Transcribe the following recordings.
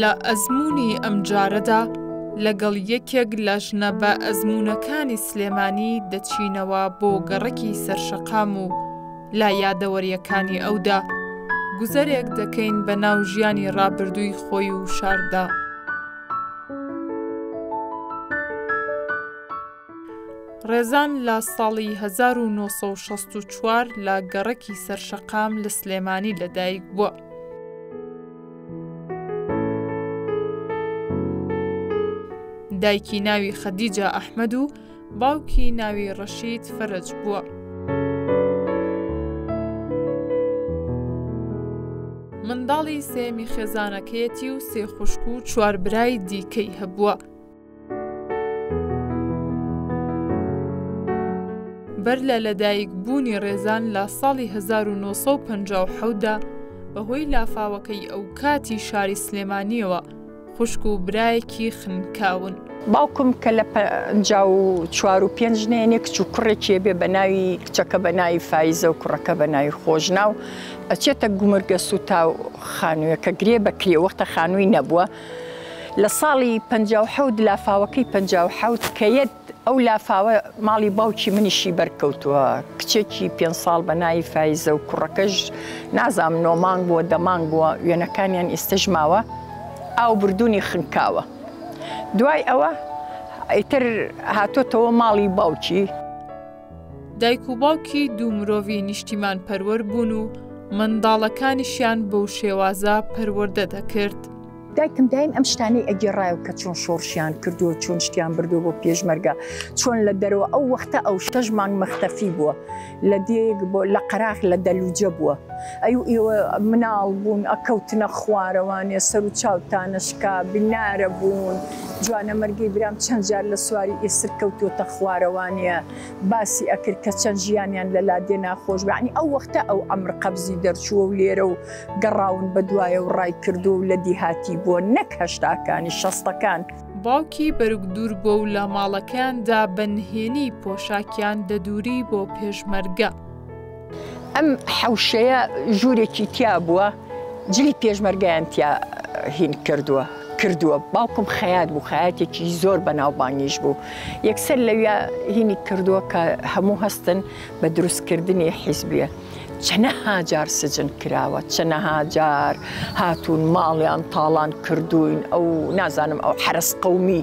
لە ئەزموونی ئەمجارەدا لەگەڵ یەکێک لە ژنە بە ئەزموونەکانی سلێمانی دەچینەوە بۆ گەڕەکی سەرشەقام و لە یادەوەرییەکانی ئەودا گوزەرێک دەکەین بە ناو ژیانی ڕابردووی خۆی و شاردا. ڕێزان لە ساڵی هەزار و نۆ سەد و شەست و چوار لە گەڕەکی سەرشەقام لە سلێمانی لەدایک بووە. دایکی ناوی خەدیجە ئەحمەد و باوکی ناوی ڕەشید فەرج بووە. منداڵی سێمی خێزانەکەیەتی و سێ خوشک و چوار برای دیکەی هەبووە. بەر لە لەدایک بوونی ڕێزان لە ساڵی هەزار و نۆ سەد و پەنجا و حەوت دا بە هۆی لافاوەکەی ئەو کاتی شاری سلێمانییەوە خوشک و برایەکی خنکاون. باوکم کە لە پەنجا و چوار و پێنج نێنێ کچ و کوڕێکی بێ بە ناوی کچەکە بە ناوی فایزە و کوڕەکە بە ناوی خۆشناو ئەچێتە گومرگە سووتاو خانوویەکە گرێ بە کرێ وەختە خانووی نەبووە لە ساڵی پەنجا و حەوت لافاوەکەی پەنجا و حەوت کە یەت ئەو لافاوە ماڵی باوکی منیشی بەرکەوتووە کچێکی پێ ساڵ بە ناوی فیزە و کوڕەکەش نازام نۆمانگ بووە دەمانگ بووە وێنەکانیان ئیستش ماوە ئاو بردوونی خنکاوە دوای ئەوە ئیتر هاتۆتەوە ماڵی باوکی. دایک و باوکی دوو مرۆڤی نیشتیمان پەروەر بوون و منداڵەکانیشیان بەو شێوازە پەروەردە دەکرد. دایکم دایم ئەم شتانەی ئەگێڕایەوە کە چۆن شۆڕشیان کردووە، چۆن شتیان بردووە بۆ پێشمەرگە، چۆن لە دەرەوە ئەو وەختە ئەو شەش مانگ مەختەفی بووە، لە دێیەک بۆ لە قەراخ لە دەلوجە بووە. ئەی ئێوە مناڵ بوون ئەکەوتنە خوارەوانێ سەر و چاوتانەشکا بینارە بوون. جوانە مەرگەی برام چەند جار لە سواری ئێسک کەوتۆتە خوارەوانێ باسی ئەکرد کە چەند ژیانیان لە لادێ ناخۆش بوو یەعنی ئەو وەختە ئەو عەمر قەبزی دەرچووە و لێرە و گەڕاون بە دوایە و ڕای کردووە و لە دیهاتی بووە نەک هەشتاکانی شەستەکان. باوکی بەرگ دوور بووە و لە ماڵەکەیاندا بە نهێنی پۆشاکیان دەدووری بۆ پێشمەرگە. ئەم حەوشەیە ژوورێکی تیا بووە جلی پێشمەرگیان تیا هین کردووە کردووە باوکم خەیات بوو خەیاتێکی زۆر بەناوبانگیش بوو یەکسەر لەویا هینی کردووە کە هەموو هەستن بە دروستکردنی حیزبیە چەنەها جار سجن کراوە چەنەها جار هاتوون ماڵیان تاڵان کردوین ئەو نازانم ئەو حرس قومی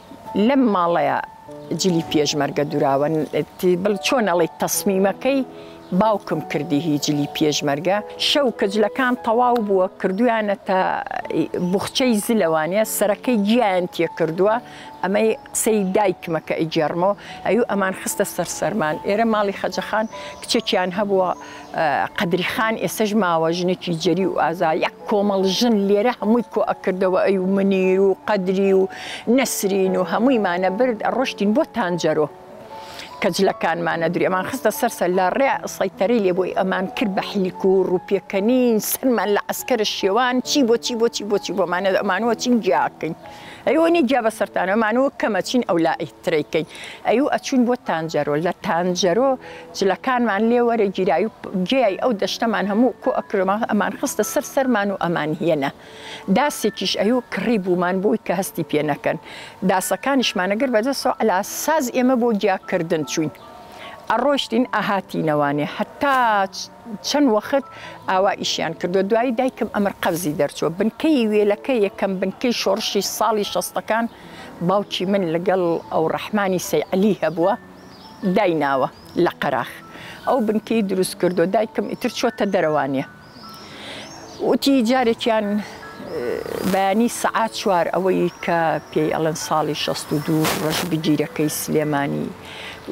لەم ماڵەیا جلی پێشمەرگە دوراوە بڵ چۆن ئەڵی تەسمیمەکەی باوکم کردی هی جلی پێشمەرگە شەو کە جلەکان تەواو بووە کردویانە تا بخچەی زلەوانە سەرەکەی گیان تێ کردووە ئەمەی قسەی دایکمەکە ئەیگێڕمەوە ئەو ئەمان خستە سەر سەرمان ئێرە ماڵی خەجەخان کچێکیان هەبووە قەدری خان ئێستەش ماوە ژنێکی جەری و ئازا یەک کۆمەڵ ژن لێرە هەمووی کۆ ئەکردەوە ئەی و منیر و قەدری و نەسرین و هەموویمانە برد ئەڕۆشتین بۆ تانجەرۆ کەجلەکانمانە دوری ئەمان خستە سەر سەر لە ڕێ سەیتەرەی لێ بۆی ئەمان کرد بە حلیک و ڕووپێکەنین سەرمان لە عسکەرە شێوان چی بۆ چی بۆ چی بۆ چی بۆمانە ئەمانوە چین گیاکەین ئەیوەنی گیا بە سەرانەمانەوە کەمە چین ئەو لا ئیترەکەین ئەی و ئەچوون بۆ تانجەرۆ لە تانجەرۆ جلەکانمان لێ وەرە گیرای و گێای ئەو دەشتەمان هەموو کۆ ئەکرد و ئەمان خستە سەر سەرمان و ئەمان هێنا داسێکیش ئەی و کڕی بوومان بۆی کە هەستی پێ نەکەن داسەکانیشمانە گرت بەدەسەوە عەلا ساز ئێمە بۆ گیا کردن چووین ئەڕۆشتین ئەهاتینە وانێ هەتا چەند وەخت ئاوا ئیشیان کردو دوایی دایکم ئەمر قەبزی دەرچووە بنکەی وێلەکە یەکەم بنکەی شۆڕشی ساڵی شەستەکان باوکی من لەگەڵ ئەو ڕەحمانی سەی عەلی هەبووە. دای ناوە لە قەراخ ئەو بنکەی دروست کردوە دایکم ئیتر چۆتە دەرەوە نیە وتی جارێکیان بەیانی سەعات چوار ئەوەی کە پێی ئەڵەن ساڵی شەست و دوو ڕەش بگیرەکەی سلێمانی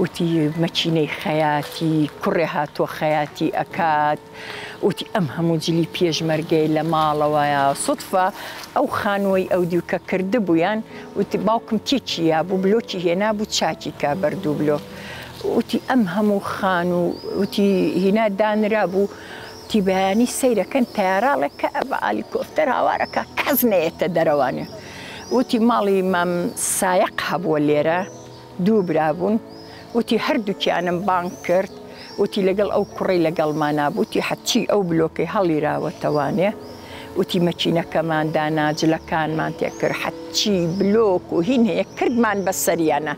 وتی مەکینەی خەیاتی کوڕێ هاتوە خەیاتی ئەکات وتی، ئەم هەموو جلی پێشمەرگەی لە ماڵەوەیە، سوتفە ئەو خانووەی ئەو دیوکە کردبوویان، وتی، باوکم تێکی یابوو، بلۆکی هێنابوو چاکی کا بەر دوو بلۆک. وتی، ئەم هەموو خانوو، وتی، هینا دانرابوو، وتی، بەیانی سەیرەکەن تەیاراڵێک کە بە ئالیکۆفتەر هاوار ئەکا، کەس نەیەتە دەرەوانێ. وتی، ماڵی مام سایەق هەبووە لێرە. دوو برا بوون، وتی هەردووکیانم بانگ کرد، وتی لەگەڵ ئەو کوڕەی لەگەڵمانا بوو، وتی حەچی ئەو بلۆکەی هەڵیراوەتەوانێ، وتی مەکینەکەمان دانا، جلەکانمان تێ کرد، حەچی بلۆک و هین هەیە کردمان بە سەریانا،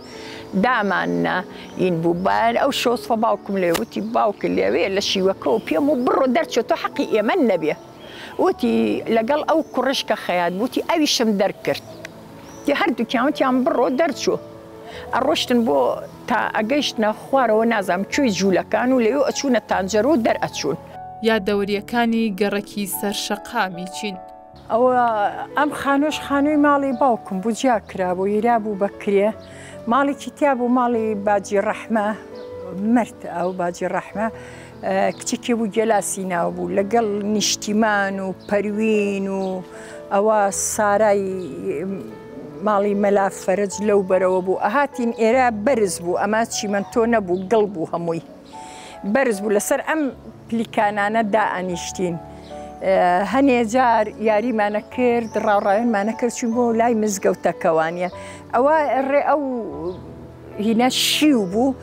دامان نا، ین بوو، بایان ئەو شۆسفە باوکم لەوێ، وتی باوکت لەوێیە لە شیوەکەوە پێم و بڕۆ دەرچۆ تۆ حەقی ئێمە نەبێ. وتی، لەگەڵ ئەو کوڕەش کە خەیات بوو، وتی، ئەویشم دەرک کرد. دێ هەردووکیان وتیان بڕۆ، دەرچوو. ئەڕۆشتن بۆ، تا ئەگەیشتنە خوارەوە نازانم کوێی جوولەکان و لەوێ ئەچوونە تانجەر و دەرئەچوون. یادەوەرییەکانی گەڕەکی سەر شەقامی چین؟ ئەوە ئەم خانووەش خانووی ماڵی باوکم بوو، جیا کرابوو، یرا بوو بە کرێ. ماڵێکی تیا بوو، ماڵی باجی ڕەحمە، مرد ئەو باجی ڕەحمە. کچێکی بوو گێلاسی ناوبوو لەگەڵ نیشتیمان و پەروین و ئەوە سارای ماڵی مەلا فەرج لەو بەرەوە بوو ئەهاتین ئێرە بەرز بوو ئەمە چیمەندۆ نەبوو گڵ بوو هەمووی بەرز بوو لەسەر ئەم پلیکانانە دائەنیشتین. هەنێ جار یاریمانە کرد ڕاوڕایونمانە کرد چون بۆ لای مزگەوتەکەوانە ئەوە ڕێ ئەو هینا شیو بوو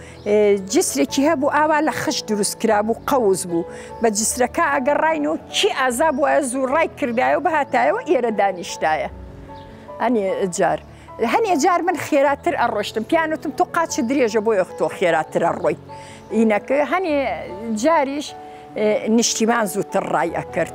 جسرێکی هەبوو ئاوا لە خش دروست کرابوو قەوز بوو بە جسرەکە ئەگەر ڕاین و چی ئازاب وایە زوو ڕای کردایە و بهاتایەوە ئێرە دانیشتایە ئەنی جار. هەنێ جار من خێراتر ئەڕۆشتم پیانوتم تۆ قاچی درێژە بۆ یەختۆ خێراترە ڕۆی ئینەکە هەنێ جاریش نیشتیمان زووتر ڕای ئەکرد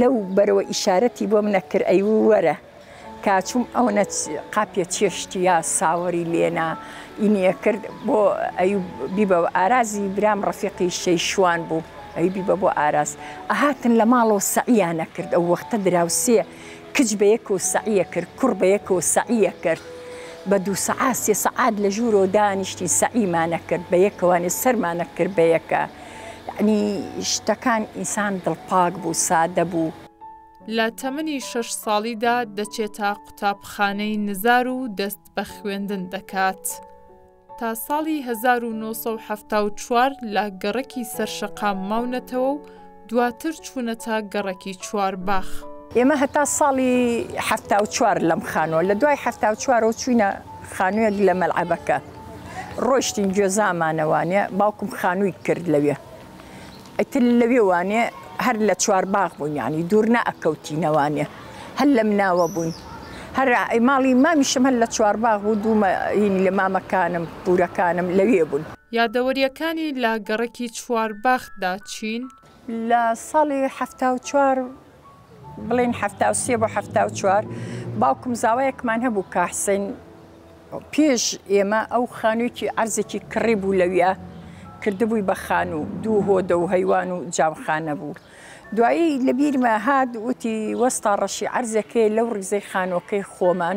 لەو بەرەوە ئیشارەتی بۆ منە کرد ئەی ووەرە کا چووم ئەونە قاپیە چێشتی یا ساوەری لێنا ی نیە کرد بۆ ئەی بیبە ئارازی برام ڕەفیقی شەی شوان بوو ئەی بیبە بۆ ئاراز ئەهاتن لە ماڵەوە سەعیانە کرد ئەو وەختە دراوسێ کچ بە یەکەوە سەعیە کرد کوڕ بە یەکەوە سەعیە کرد بە دوو سەعات سێ سەعات لە ژوورەوە دانیشتین سەعیمانە کرد بە یەکەوانێ سەرمانە کرد بە یەکە یەعنی شتەکان ئینسان دڵپاک بوو سادە بوو. لە تەمەنی شەش ساڵیدا دەچێتە قوتابخانەی نزار و دەست بە خوێندن دەکات. تا ساڵی هەزار و نۆ سەد و حەفتا و چوار لە گەڕەکی سەر شەقام ماونەتەوە و دواتر چوونەتە گەڕەکی چوارباخ. ئێمە هەتا ساڵی حەفتا و چوار لەم خانووە، لە دوای حەفتا و چوارەوە چووینە خانوویەک لە مەلعەبەکە. ڕۆشتین گوێزامانە وانێ باوکم خانووی کرد لەوێ ئەتر لەوێ وانێ هەر لە چوار باغ بوون یانی دوور نەئەکەوتینەوانێ هەر لەم ناوە بووین هەر ماڵی مامیشم هەر لە چوار باغ بوو دوومە هینی لە مامەکانم پورەکانم لەوێ بوون. یادەوەریەکانی لە گەڕەکی چوارباخدا چین؟ لە ساڵی حەفتا و چوار بڵێن حەفتا و سێ بۆ حەفتا و چوار باوکم زاوایەکمان هەبوو کە حسین پێش ئێمە ئەو خانوویی ئەرزێکی کڕی بوو لەویە کردبووی بە خان و دوو هۆدە و هەیوان و جامخانە بوو دوایی لە بیرمە هاات وتی وەستا ڕەشی ئەرزەکەی لەو ڕیزەی خانۆکەی خۆمان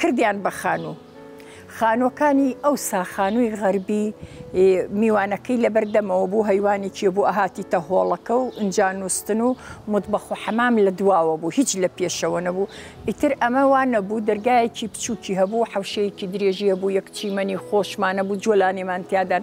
کردیان بە خانوو. خانووەکانی ئەوسا خانووی غەربی میوانەکەی لەبەر دەمەوە بوو، هەیوانی کێ بوو ئەهاتیتە هۆڵەکە و ئنجا نووستن و متبەخ و حەمام لە دواوە بوو، هیچ لە پێشەوە نەبوو. ئیتر ئەمە وا نەبوو، دەرگایەکی بچووکی هەبوو، حەوشەیەکی درێژی هەبوو، یەک چیمەنی خۆشمان هەبوو، جۆلانێمان تیادان.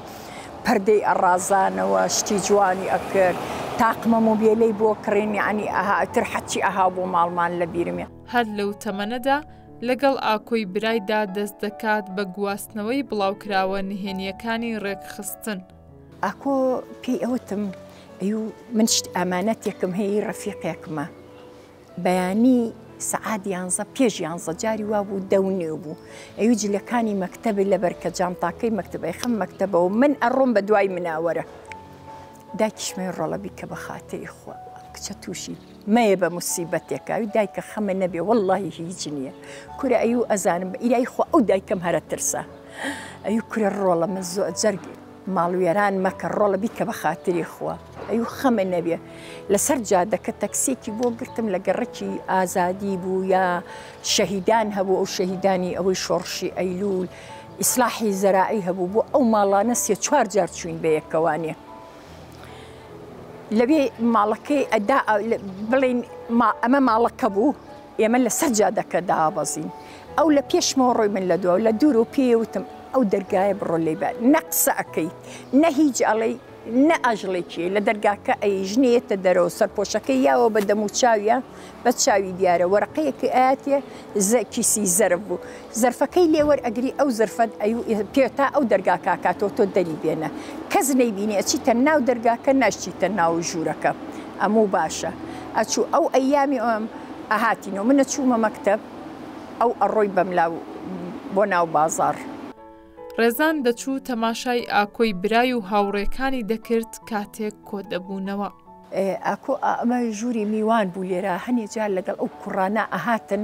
پەردەی ئەڕازانەوە شتی جوانی ئەکرد تاقمە مۆبیلەی بۆ کڕین یانی ئەها ئیتر حەچی ئەها بۆ ماڵمان لە بیرم. هەر لەو تەمەنەدا لەگەڵ ئاکۆی برایدا دەست دەکات بە گواستنەوەی بڵاوکراوە نهێنییەکانی ڕێکخستن. ئاکۆ پێی ئەوتم ئەی و من شت ئامانەتێکم هەیە هی ڕەفیقێکمە بەیانی سەعات یانزە پێش یانزە جاری وا بوو دە و نێو بوو ئەوی جلەکانی مەکتەبی لەبەر کە جانتاکەی مەکتبی خەم مەکتەبەوە من ئەڕۆم بە دوای مناوەرە داکیشمێ ڕۆڵەبی کە بە خاتری خوا کچە تووشی مەیە بە مسیبەتێکاوی دایکە خەمە نەبێ واللهی هیچ نییە کورە ئەی و ئەزانم بە ئیرای خۆ ئەو دایکەم هەرە ترسە ئەی کورە ڕۆڵە من زۆ جەرگی ماڵ وێران مەکە ڕۆڵە بیکە بە خاتری خوا ئەو خەمە نەبێ لەسەر جادەکە تەکسێکی بۆ گرتم لە گەڕکی ئازادی بوو یا شەهیدان هەبوو ئەو شەهیدانی ئەوەی شۆڕشی ئەیلول ئیسلاحی زەراعی هەبوو بۆ ئەو ماڵانە سێ چوار جار چوین بە یەکەوانێ لەوێ ماڵەکەی ئەدا بڵین ئەمە ماڵەکە بوو ئێمە لە سەر جادەکە دابەزین ئەو لە پێشمەوە ڕۆی من لە دو لە دوورو پێوتم ئەو دەرگایە بڕۆ لی بە نە قسە ئەەکەی نە هیچ ئەڵی نە ئاژڵێکی لە دەرگاکە ئەی ژنێتە دەرەوە سەرپۆشەکەی یاوە بە دەموچاویە بە چاوی دیارە وەرەقەیەکی ئااتێ زەکیسی زەرب بوو زەرفەکەی لێ وەر ئەگری ئەو زەرفەت ئەی پێ تا ئەو دەرگاکە ئەکاتەوە تۆ دەری بێنە کەس نەیبینی ئەچیتە ناو دەرگاکە ناشچیتە ناو ژوورەکە ئەموو باشە ئەچوو ئەو ئەیامی ئەم ئەهاتینەوە من ئەچوومە مەکتەب ئەو ئەڕۆی بەم لاو بۆ ناو بازاڕ. ڕێزان دەچوو تەماشای ئاکۆی برای و هاوڕێکانی دەکرد کاتێک کۆ دەبوونەوە. ئاکۆ ئا ئەمە ژووری میوان بوو لێرە هەنێ جار لەگەڵ ئەو کوڕانە ئەهاتن.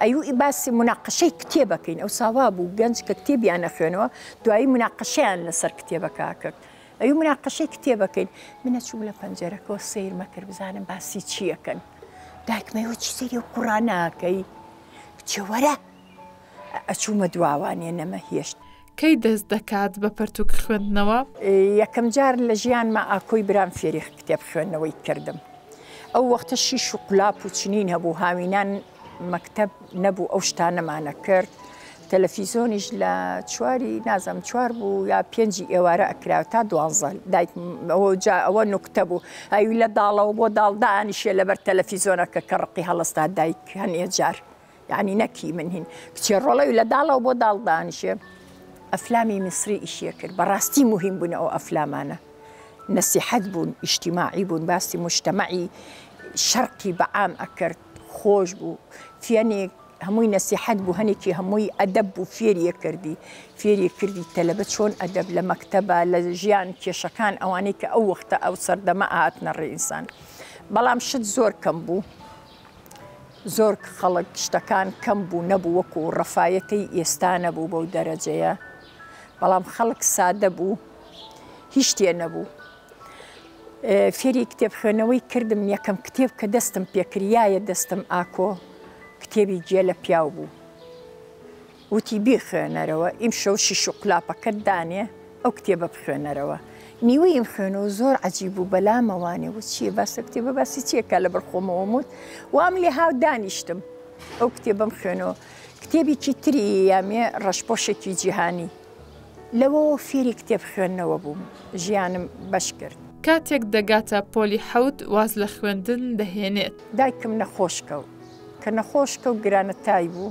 ئەیووی باسی موناقەشەی کتێبە کەین ئەوسا وا بوو گەنج کە کتێبیان نەخوێنەوە دوایی موناقەشەیان لەسەر کتێبەکە کرد ئەوی موناقەشەی کتێبە کەین منە چووم لە پەنجەرەکەەوە سیرمە کرد بزانم باسی چیەکەن دایکمەوە چی سری و قڕاناکەی کچێ وەرە ئەچوومە دواوانێ نەمە هێشت کەی دەست دەکات بە پەرتووک خوێندنەوە؟ یەکەم جار لە ژیانما ئاکۆی برام فێری کتێب خوێندنەوەی کردم. ئەو وەختە شیش و قولاپ و چنین هەبوو، هاوینان مەکتەب نەبوو ئەو شتانەمان ئەکرد، تەلەفیزۆنیش لە چواری نازانم چوار بوو یا پێنجی ئێوارە ئەکرا تا دوانزە دایکم ئەوە جا ئەوە نوکتە بوو، ئەوی لە داڵەوە بۆ داڵ دائەنیشێ لەبەر تەلەفیزۆنەکە کە ڕقی هەڵەستا دایک هەنێ جار. یانی نەک هی من هین کچێ ڕۆڵەی و لە داڵەوە بۆ داڵ دانیشێ ئەفلامی میسری ئیشیە کرد بەڕاستی مهم بوون ئەو ئەفلامانە نەسیحەت بوون ئیشتیماعی بوون باسی مشتەمەعی شەرقی بەعام ئەکرد خۆش بوو فیەنێک هەمووی نەسیحەت بوو هەنێکی هەمووی ئەدەب بوو فێریە کردی فێریە کردی تەلەبە چۆن ئەدەب لە مەکتتەبە لە ژیان کێشەکان ئەوانەی کە ئەو وەختە ئەو سەردەمە ئاهاتنە ڕێئسان بەڵام شت زۆر کەم بوو زۆر خەڵک شتەکان کەم بوو نەبوو وەکو ڕەفایەتەی ئێستا نەبوو بەو دەرەجەیە بەڵام خەڵک سادە بوو هیچ شتێ نەبوو فێری کتێب خوێنەوەی کردم یەکەم کتێب کە دەستم پێکریایە دەستم ئاکۆ کتێبی گێلە پیاو بوو وتی، بیخوێنەرەوە، ئیمشەو شیش و قولاپەکەت دانێ، ئەو کتێبە بخوێنەرەوە. نیوەییم خوێنەوە و زۆر عەجیب بوو، بەلامەوە نی، وت، چییە، باس لەو کتێبە باسی چییە کە لەبەر خۆمەوەم وت، وام لێ ها و دانیشتم. ئەو کتێبەم خوێنەوە. کتێبێکی تری یامیە ڕەشپۆشێکی جیهانی. لەوەوە فێری کتێب خوێندنەوە بووم. ژیانم بەش کرد. کاتێک دەگاتە پۆلی حەوت واز لە خوێندن دەهێنێت. دایکم نەخۆش کەوت. کە نەخۆش کەوت گرانەتای بوو.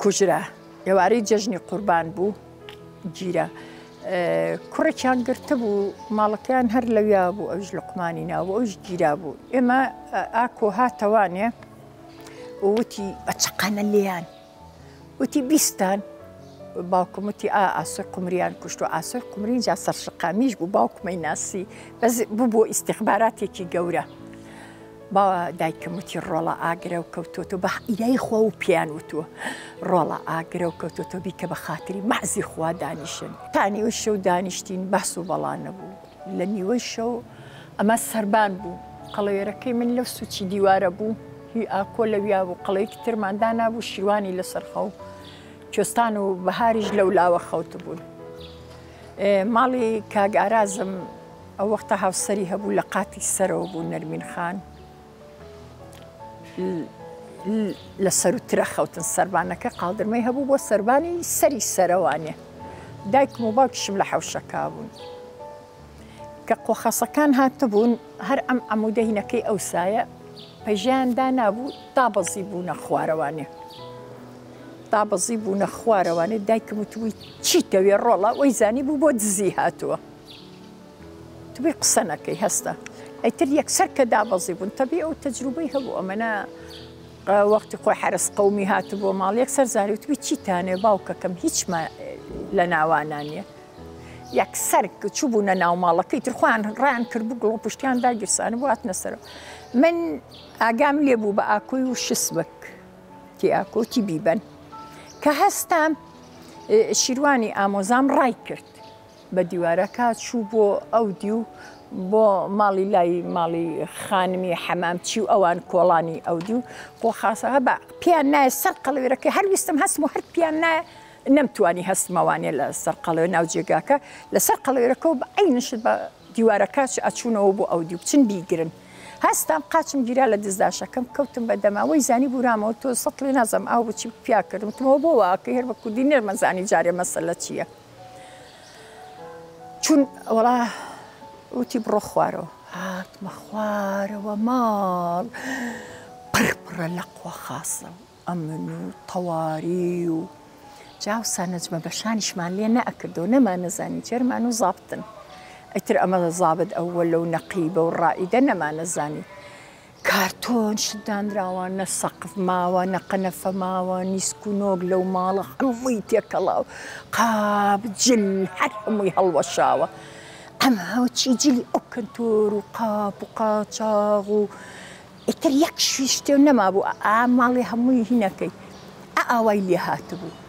کوژرا ئێوارەی جەژنی قوربان بوو گیرە کوڕێکیان گرتە بوو ماڵەکەیان هەر لەویا بوو ئەوش لقمانی ناوە ئەوش گیرا بوو ئێمە ئاکۆ هاتەوانێ وتی ئەچقانە لێیان وتی بیستان باوکمتی ئا ئاسۆی قمریان کوشت و ئاسۆی قمری جا سەرشقامیش بوو باوکمەی ناسی بەس بوو بۆ ئیسیخباراتێکی گەورە. با دایکم وتی ڕۆڵە ئاگرە و کەوتۆ تۆ بە ئیرای خوا و پێیان وتووە ڕۆڵە ئاگرە و کەوتۆ تۆ بیکە بە خاتری مەعزی خوا دانیشن تا نیوەی شەو دانیشتین بەس و بەڵا نەبوو لە نیوەی شەو ئەمە سەربان بوو قەڵەوێرەکەی من لەو سوچی دیوارە بوو هی ئاکۆ لەویا بوو قەڵەیەکی ترمان دانابوو شیروانی لەسەر خەو کوێستان و بەهاریش لەو لاوە خەوتبوون ماڵی کاگارازم ئەو وەختە هاوسەری هەبوو لە قاتی سەرەوە بوو نەرمین خان لە سەر و ترە خەوتن سربانەکە قاڵدرمەی هەبوو بۆ سربانی سەری سەرەوانێ دایکم و باوکیشم لە حەوشەکە بوون کە قۆخەسەکان هاتبوون هەر ئەم عمودەینەکەی ئەو سایە پەژیان دانابوو تا بەزی بوونە خوارەوانێ تا بەزی بوونە خوارەوانێ دایکم وتبووی چیتەوێ ڕۆڵە ئەوی زانی بوو بۆ دزی هاتووە تبی قسە نەکەی هەستە ئەیتر یەکسەر کە دابەزی بوون تەبی ئەو تەجروبەی هەبوو ئەمەە وەختی خۆی حرس قومی هات بۆ ماڵ یەکسەر زاری وتبی چیتانێ باوکەکەم هیچمان لە ناوانان نیە یەکسەر چوو بوونە ناو ماڵەکەی ترخوان ڕان کرد بوو گڵۆ پشتیان داگیرسان وات نەسەر من ئاگام لێ بوو بە ئاکۆی و شسبک تی ئاکۆتی بیبەن کە هەستام شیروانی ئامۆزام ڕای کرد بە دیوارەکە چوو بۆ ئەو دیو بۆ ماڵی لای ماڵی خانمی حەمامچی و ئەوان کۆڵانی ئەو دیو بۆ خاسەها بە پیان نایە سەر قەڵەوێرەکە هەرویستم هەستم و هەر پیان نایە نەمتوانی هەستمەوانێ لە سەر قەڵەوێ ناو جێگاکە لەسەر قەڵەوێرەکەەوە بە ئەی نشت بە دیوارەکەچ ئەچوونەوە بۆ ئەو دیو بچن بیگرن هەستان قاچم گیرا لە دزداشەکەم کەوتم بە دەماوەی زانی بورامەوە تۆ سەڵی نازم ئاو بچی پیاکردم تمەوە بۆ واکە هەر بە کوردی نەرمەزانی جارێ مەسەلە چییە؟ چون وەڵا وتی بڕۆ خوارەوە هاتمە خوارەوە ماڵ پڕپڕە لە قوە خاصە و ئەمن و تەواری و جاوسا نەجمە بەشانیشمان لێ نەکردەوە نەمان نەزانی جێرمان و زابتن ئەتر ئەمە زابت ئەوە لەو نەقیبە و ڕائیدە نەمانەزانی کارتۆن شت دانراوە نە سەقف ماوە نە قەنەفە ماوە نیسک و نۆک لەو ماڵە هەمووی تێکەڵاو قاپ جل هەر هەمووی هەڵوەشاوە ئەم هەوچی جلی ئەو کەنتۆر و قاپ و قاچاغ و ئیتر یەک شویشتێ نەمابوو ئا ماڵی هەمووی هینەکەی ئا ئاوای لێ هاتبوو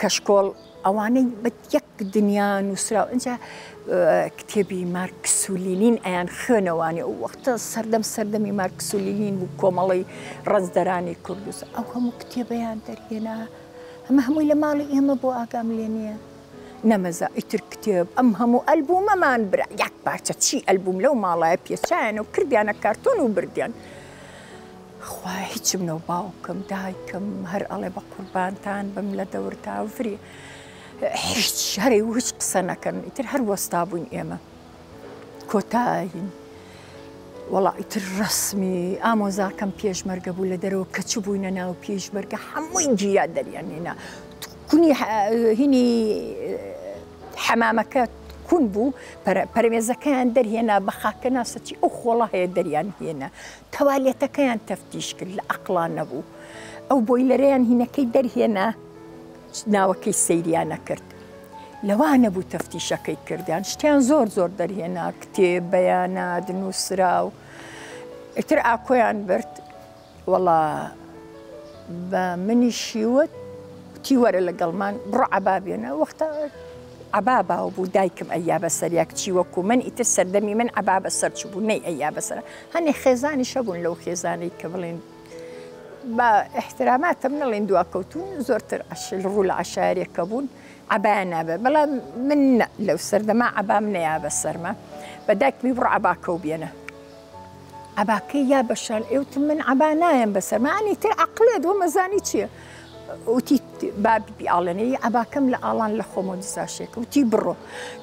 کەشکۆڵ ئەوانەی بە یەک دنیا نووسراو ئەجا کتێبی مارکسولیلین ئەیان خوێنەوانی ئەو وەختە سەردەم سەردەمی مارکسولیلین بوو کۆمەڵی ڕزدەرانی کوردوس ئەو هەموو کتێبیان دەرهێنا ئەمە هەمووی لە ماڵی ئێمە بۆ ئاگام لێ نییە نەمەزە ئیتر کتێب ئەم هەموو ئەلبومەمان برا یەک پارچە چی ئەلبوم لەو ماڵایە پێچیان و کردیانە کارتۆن و بردیان. خوا هیچم نەو باوکم دایکم هەر ئەڵێ بە قوربانتان بم لە دەورتا وفری هیچ هەرێ و هیچ قسە نەکەن ئیتر هەر وەستا بووین ئێمە کۆتاین وەڵا ئیتر ڕسمی ئامۆزاکەم پێشمەرگە بوو لە دەرەوە کە چ بووینە ناو پێشمەرگە هەمووی گیرا دەریانێنا کونی هینی حەمامەکە کون بوو پەرمێزەکەیان دەرهێنا بە خاکە ناسەچی ئەو خۆڵە هەیە دەریان هێنا توالێتەکەیان تەفتیش کرد لە ئەقڵا نەبوو ئەو بۆیلەرەیان هینەکەی دەرهێنا ناوەکەی سەیریان نەکرد لەوا نەبوو تەفتیشەکەی کردیان شتیان زۆر زۆر دەرهێنا کتێب بەیانات نووسراو ئیتر ئاکۆیان برد وەڵا بە منی شیوت تیوەرە لەگەڵمان بڕعە بابێنە وەختە عەبا باو بوو دایکم ئەیا بە سەر یا کچی وەکو من ئیتر سەردەمی من عەبا بە سەر چوبوو نەی ئەیا بە سەر هەنێ خێزانیش هەبوون لەو خێزانەی کە بڵێن بە احتراماتم نەڵێن دواکەوتون زۆرتر عشل ڕوو لە عشارێکە بوون عبایان نابێت بەڵام من لەو سەردەما عبام نەیابە سەرما بە داکمی بڕ عباکە و بێنە عەبا کەی یا بەشار ئێوتم من عەبا نایەم بەسەر مانی تر عقلێ دووە مەزانی چییە وتی بابی ئاڵێنەی عباکەم لە ئاڵان لە خۆمە دیزاشێک وتی بڕۆ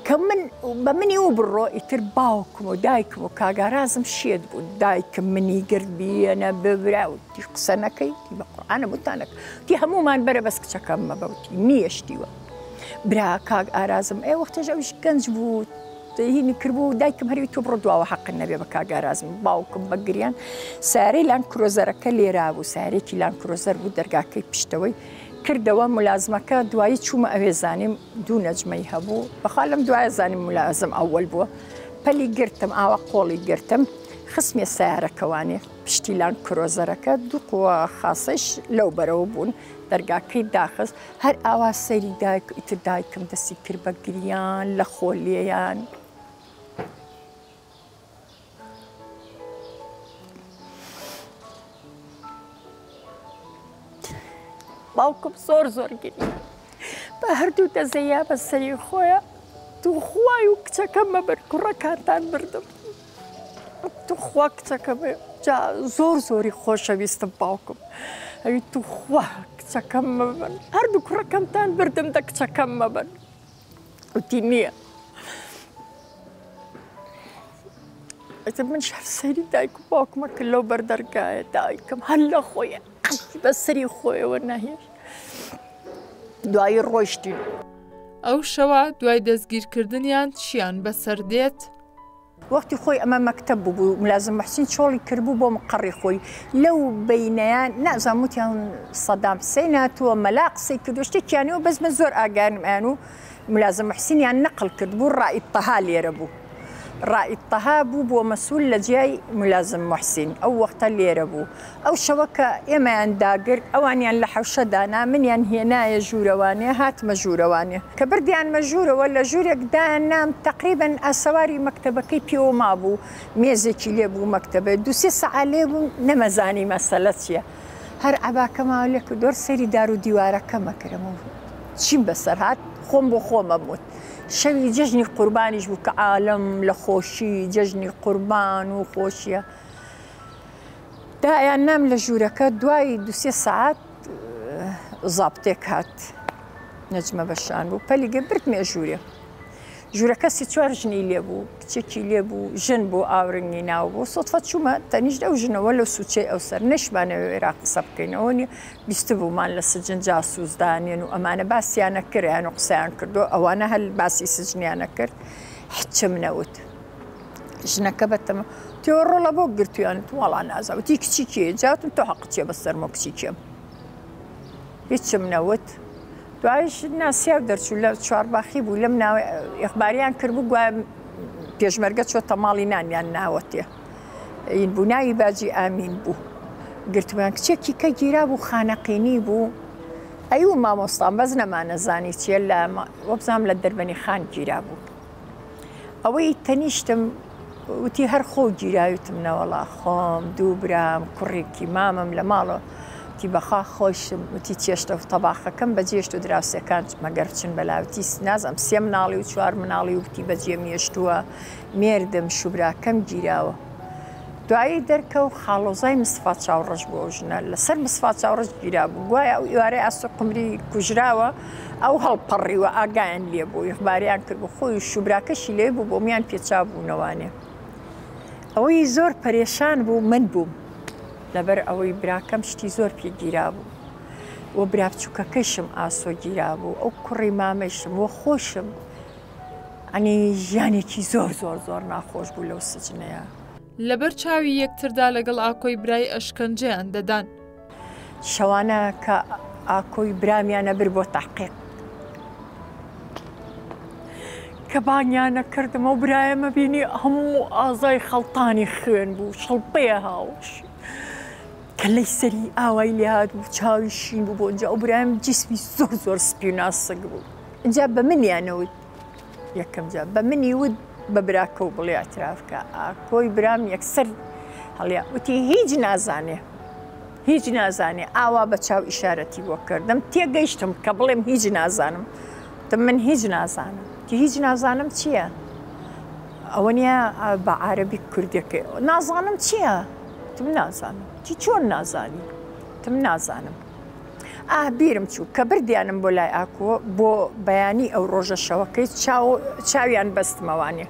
کە من بە منی و بڕۆ ئیتر باوکم و دایکم و کاگارازم شێت بوو دایکم منی گرد بیەنە ببرا و تی قسە نەکەی تی بە قڕانە بوتانەکە تی هەمومان بەرە بەس کچەکەم مەبەوتی نیەشتیوە برا کاک ئارازم ئێ وەختێش ئەوش گەنج بوو دەیینی کردبوو و دایکم هەر ویتبوو بڕۆ دواوە حەقت نەبێ بە کاک ئاراز بم. باوکم بە گریان سەیارەی لانکرۆزەرەکە لێرا بوو، سەیارەیەکی لانکرۆزەر بوو دەرگاکەی پشتەوەی کردەوە، ملازمەکە دوایی چوومە ئەوێ زانیم دوو نەجمەی هەبوو، بەخوا لەم دوایە زانیم ملازم ئەوەل بووە، پەلی گرتم ئاوا قۆڵی گرتم خستمیە سەیارەکە وانیە پشتی لانکرۆزەرەکە دوو قوە خاسەیش لەو بەرەوە بوون دەرگاکەی داخست، هەر ئاوا سەیری دایک ئیتر دایکم دەستی کرد بە گریان لە خۆ لێیان. باوکم زۆر زۆر گری بە هەردوو دەزەیا بە سەری خۆیە توخوای و کچەکەم مەبەر کوڕەکانتان بردم توخوا کچەکە زۆر زۆری خۆشەویستم باوکم ئەوی توخوا کچەکەم مەبن هەردوو کوڕەکەمتان بردم دە کچەکەم مەبن وتی نییە ئەتە من شەر سەیری دایک و باوکمە کە لەو بەردەرگایە دایکم هەر لە خۆی قەشتی بە سەری خۆیەوە نەهێش دوایی ڕۆیشتین. ئەو شەوە دوای دەستگیرکردنیان چیان بەسەردێت؟ وەختی خۆی ئەمە مەکتەب ببوو ملازم محسین چۆڵی کردبوو بۆ مقڕی خۆی لەو بینەیە نازام وتیان سەدام حسین هاتووە مەلا قسەی کردو شتێکیانەوە بەس من زۆر ئاگانم ئەیان و ملازم محسینیان نەقل کردبوو ڕائید تەها لێرە بوو ڕائید تەها بوو بۆ مەسول لە جیای ملازم محسین ئەو وەختە لێرە بوو ئەو شەوە کە ئێمەیان داگرت، ئەوانیان لە حەوشە دانا، منیان هێنایە ژوورەوانێ، هاتمە ژوورەوانێ. کە بردیانمە ژوورەوە، لە ژوورێک دایاننام، تەقریبەن ئاسەواری مەکتەبەکەی پێوە مابوو، مێزێکی لێ بوو، مەکتەبێ. دوو سێ سەعات لێ بووم، نەمەزانی مەسەلە چییە. هەر عەباکەم ئاوا لێ کردووە، سەیری دار و دیوارەکەمە کرم و چیم بەسەر هات، خۆم بۆ خۆمم وت. شەوی جەژنی قوربانیش بوو کە عالەم لە خۆشی جەژنی قوربان و خۆشییە. دا ئەیان نام لە ژوورەکە دوای دوسێ سەعات زابتێک هات نەجمە بەشان بوو پەلی گە برد مێ ژوورێ ژوورەکە سی چوار ژنی لێ بوو کچێکی لێ بوو ژن بوو ئاورنگی ناو بوو سۆتفە چوومە تەنیشت ئەو ژنەوە لە سوچەی ئەو سەر نەشمانەوە ئێرا قسە بکەینەوە نیە بیست بوومان لە سجن جا سوزدانێن و ئەمانە باسییانە کرێن و قسەیان کردو ئەوانە هەل باسی سجنیانە کرد حچم نەوت. ژنەکە بە تەمە تۆ ڕۆڵە بۆ گرتویان توواڵا نازەوتی کچی کێ جاتم تۆ حەق چێ بەسەرمە کچی کێم هیچم نەوت دوایش ناسیا و دەرچوو لە چوارباخی بوو لەم ناوە یخباریان کردبوو گوایە پێشمەرگە چۆ تەماڵی نانیان ناوەتێ این بوو ناوی باجی ئامین بوو گرتوان کچێکی کە گیرا بوو خانەقینی بوو ئەی و مامۆستان بەس نەمانەزانی چیە لە وەبزانام لە دەربەنی خان گیرا بوو ئەوەی تەنیشتم وتی هەر خۆ گیراویتم نەوەڵا خۆم دوو برام کوڕێکی مامم لە ماڵەوە تی بەخوا خۆشم وتی چێشتە و تەباخەکەم بە جێشت و دراوسەکان مەگەر چن بەلاوتی سنازم سێ مناڵی و چوار مناڵی وتی بەجێ مێشتووە مێردم شوبراکەم گیراوە دوایی دەرکەو خاڵۆزای مستفا چاوڕەش بۆ ئەو ژنە لەسەر مستفا چاوڕەش گیرا بوو گوایە ئەو ئیوارەی ئاسۆ قمری کوژراوە ئەو هەڵپەڕیوە ئاگایان لێ بوو یخباریان کرد بۆ خۆی شوبراکەشی لێ بوو بۆمیان پێچا بوونەوانێ ئەوەی زۆر پەرێشان بوو من بووم لەبەر ئەوەی براکەم شتی زۆر پێگیرا بوو و برابچووکەکەیشم ئاسۆ گیرا بوو ئەو کوڕی مامەیشم و خۆشم ئەنی ژیانێکی زۆر زۆر زۆر ناخۆش بوو لەو سجنەیە. لەبەر چاوی یەکتردا لەگەڵ ئاکۆی برای ئەشکەنجەیان دەدان. شەوانە کە ئاکۆی برامیانە بر بۆ تەحقیق. کە بانگیانە کردم و برایەمە بینی هەموو ئازای خەڵتانی خوێن بوو شڵپەیە هاوش کە لی سەری ئاوای لێهات بوو چاوی شین بوو بۆنجا ئەو برایم جسمی زۆر زۆر سپی و ناسک بوو. جا بە منیا نەوت یەکەم جا بە منی وت بە براکە و بڵێ ئەترافکە ئاکۆی برام یەکسەر هەڵیا وتی هیچ نازانێ هیچ نازانێ ئاوا بە چاو ئیشارەتی بۆ کردم تێگەیشتم کە بڵێم هیچ نازانم تم من هیچ نازانم تی هیچ نازانم چییە؟ ئەوە نیە بە عربی کوردەکەی نازانم چییە؟ تم نازانم تی چۆن نازانی تم نازانم ئاه بیرم چوو کە بردیانم بۆ لای ئاکۆ بۆ بەیانی ئەو ڕۆژە شەوەکەی چاو چاویان بەستمەوانێ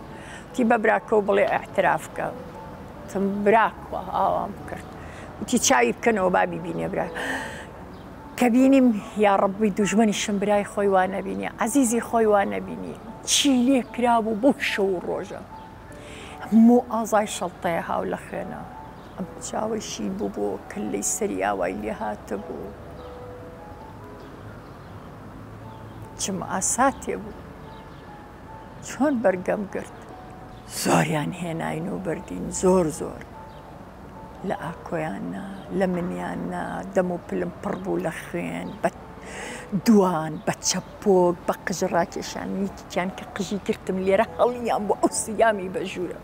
تی بە براکە و بڵێ ئاعترافکە تم براکوە ئاوام کرد وتی چاوی بکەنەوە بابی بینێ برا کە بینیم یا ڕبی دوژمنی شم برای خۆی وا نەبینی عزیزی خۆی وا نەبینی چی لێ کرابوو بۆ شەو ڕۆژە هەموو ئازای شەڵتەیە هاو لە خوێنە ئەم چاوەی شین بوو بۆ کلەی سەری ئاوای لێ هاتبوو چم ئاساتێ بوو چۆن بەرگەم گرت زۆریان هێناین و بردین زۆر زۆر لە ئاکۆیان نا لە منیان نا دەم و پلم پڕ بوو لە خوێن بە دوان بە چەپۆک بە قژ ڕاکێشان یەکیان کە قژی گرتم لێرە هەڵیان بۆ ئەو سیامی بە ژوورە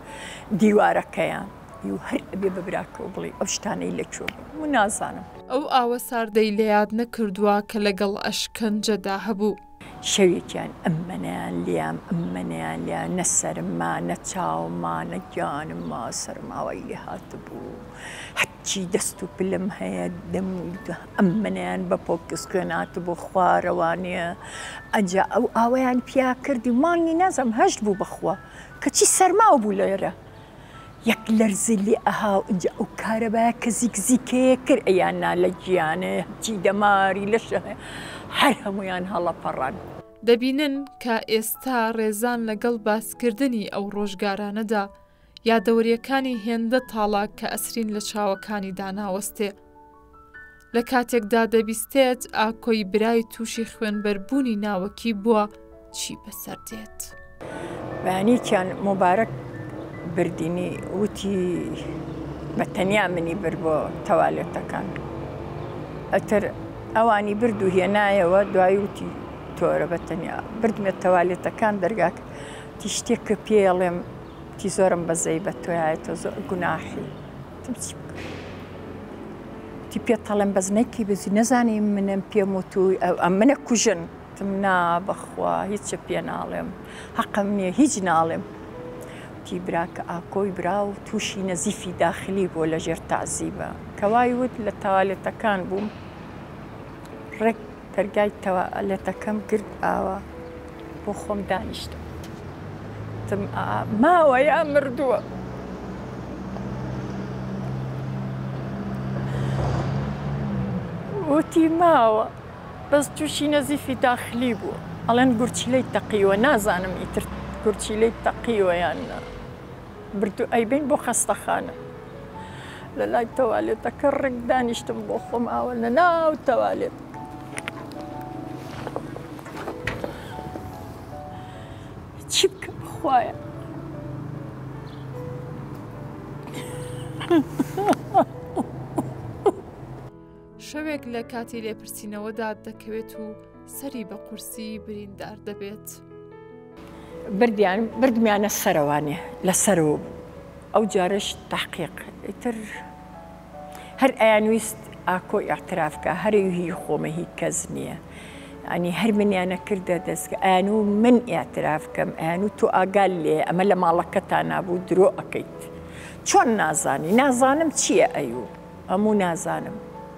دیوارەکەیان یو هەر ئەبێ بە براکەوە بڵێ ئەو شتانەی لە کوێ بوون من نازانم. ئەو ئاوە ساردەی لە یاد نەکردووە کە لەگەڵ ئەشکەنجەدا هەبوو. شەوێکیان ئەممە نەیان لێام ئەممە نەیان لێا نە سەرما نە چاوما نە گیانما سەرماوای لێ هاتبوو هەرچی دەست و پلم هەیە دەم و ئەممە نەیان بە پۆکس خوێناتبوو خوارەوە نیە ئەجا ئەو ئاوەیان پیاکردی مانگی نازم هەشت بوو بەخوا کەچی سەرماو بوو لێرە یەک لەرزە لێ ئەها و ئینجا ئەو کارەبایە کە زیک زیکەیە کرد ئەیان نا لە گیانێ هەرچی دەماری لەشە هەیە هەر هەموویان هەڵەپەڕان. دەبینن کە ئێستا ڕێزان لەگەڵ باسکردنی ئەو ڕۆژگارانەدا یادەوەریەکانی هێندە تاڵە کە ئەسرین لە چاوەکانیدا ناوەستێ. لە کاتێکدا دەبیستێت ئاکۆی برای تووشی خوێنبەربوونی ناوەکی بووە چی بەسەر دێت. بەیانیکیان مبارەک بردینی وتی بە تەنیا منی برد بۆ تەوالێتەکان ئەتر ئەوانی برد و هێنایەوە دوای وتی تۆرە بە تەنیا بردمە تەوالێتەکان دەرگاک تیشتێک کە پێڵێم تی زۆرم بەزەی بە تۆایەتە زۆر گوناحی تی پێتەڵم بەس نەکی بزی نەزانی منم پێم و تو ئەم منە کوژن تم نا بەخوا هیچ پێ ناڵێم حەقم نییە هیچ ناڵێم تی براکە ئاکۆی برا و تووشی نەزیفی داخلی بۆ لەژێر تازیبە کەوای وت لە تاالێتەکان بووم ڕێک دەرگای تەوالێتەکەم گرت ئاوا بۆ خۆم دانیشتم وتم ماوە یا مردووە وتی ماوە بەس تووشی نەزیفی داخلی بوو ئەڵێن گورچیلەی تەقیوە نازانم ئیتر گورچیلەی تەقیوە یان نا. بردو ئەیبەین بۆ خەستەخانە لەلای تەوالێتەکە ڕێک دانیشتم بۆ خۆم ئاوە لە ناو تەوالێت چی بکە بخوایە شەوێک لە کاتی لێپرسینەوەدا دەکەوێت و سەری بە قورسی بریندار دەبێت. بردیان بردمیانە سەرەوانێ لە سەرەوە بوو ئەو جارش تحقیق ئیتر هەر ئەیانویست ئاکۆ ئاعترافکە هەرێوی خۆمە هی کەس نییە ئەنی هەر منیانە کردە دەستکە ئەیان و من ئاعترافکەم ئەیان و تۆ ئاگال لێ ئەمە لە ماڵەکەتا نابوو درۆ ئەەکەیت چۆن نازانی نازانم چییە ئەیو هەموو نازانم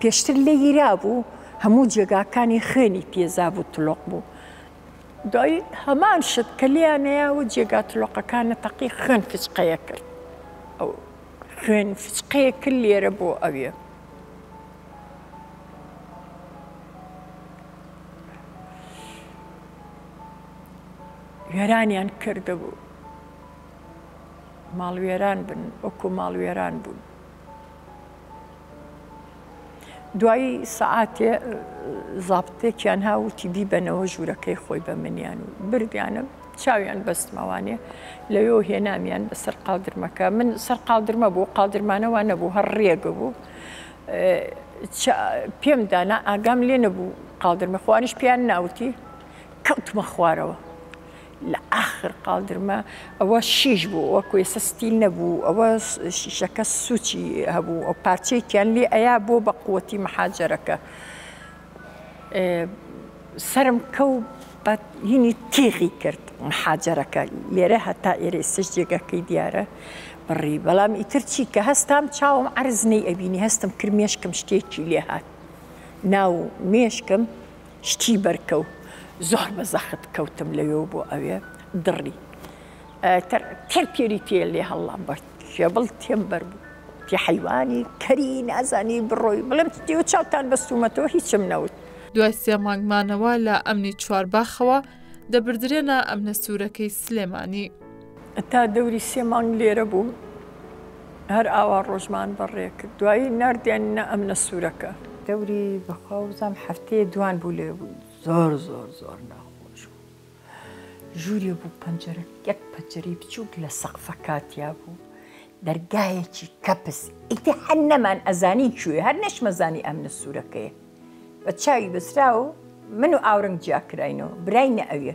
پێشتر لێگیرابوو هەموو جێگاکانی خوێنی پێزابوو تلۆق بوو دوای هەمان شت کە لێیانەیە و جێگا تلۆقەکانە تەقی خوێن فچقەیە کرد ئەو خوێن فچقەیە کرد لێرە بۆ ئەوێ وێرانیان کردبوو ماڵوێران بن وەکو ماڵوێران بوون دوایی سەعاتێ زابتێکیان ها وتی بیبەنەوە ژوورەکەی خۆی بە منیان و بردیانە چاویان بەستمەوانێ لەوێ هێنامیان بەسەر قاودرمەکە من سەر قاودرمە بوو قاودرمانەوە نەبوو هەر ڕێگە بوو پێم دانا ئاگام لێ نەبوو قاودرمە خوانیش پێیان ناوتی کەوتمە خوارەوە لە ئاخر قاڵدرمە ئەوە شیش بوو ئەوە کوێسە ستیل نەبوو ئەوە شیشەکە سوچی هەبوو ئەو پارچەیەکیان لێ ئەیا بۆ بە قوتی محاجەرەکە سرم کەو بە هینی تیغی کرد محاجەرەکە لێرە هەتا ئێرە سش جێگەکەی دیارە بڕی بەڵام ئیتر چی کە هەستام چاوم عرزنەی ئەبینی هەستم کرد مێشکم شتێکی لێ هات ناو مێشکم شتی بەرکەو زۆر بە زەخت کەوتم لەوێ و بۆ ئەوێ دڕی تر تێ پێری تێ لێ هەڵام بە کێبڵ تێم بەر بوو تێ حەیوانی کەری نازانی بڕۆی بڵێم تێ و چاوتان بەستومەتەوە هیچم نەوت. دوای سێ مانگ مانەوە لە ئەمنی چوارباخەوە دەبردرێنە ئەمنە سوورەکەی سلێمانی. تا دەوری سێ مانگ لێرە بووم هەر ئاوا ڕۆژمان بە ڕێ کرد. دوایی ناردیانینە ئەمنە سوورەکە. دەوری بەخوا وزام هەفتەیە دوان بوو لێ بووین زۆر زۆر زۆر ناخۆش بوو ژوورێ بوو پەنجەرە یەک پەنجەرەی بچووک لە سەقفەکە تیا بوو دەرگایەکی کەپس ئیتر هەر نەمان ئەزانی کوێ هەر نەشمەزانی ئەمنە سوورەکەیە بە چاوی بەسراو من و ئاورنگ جیا کراینەوە برای نەئەوێ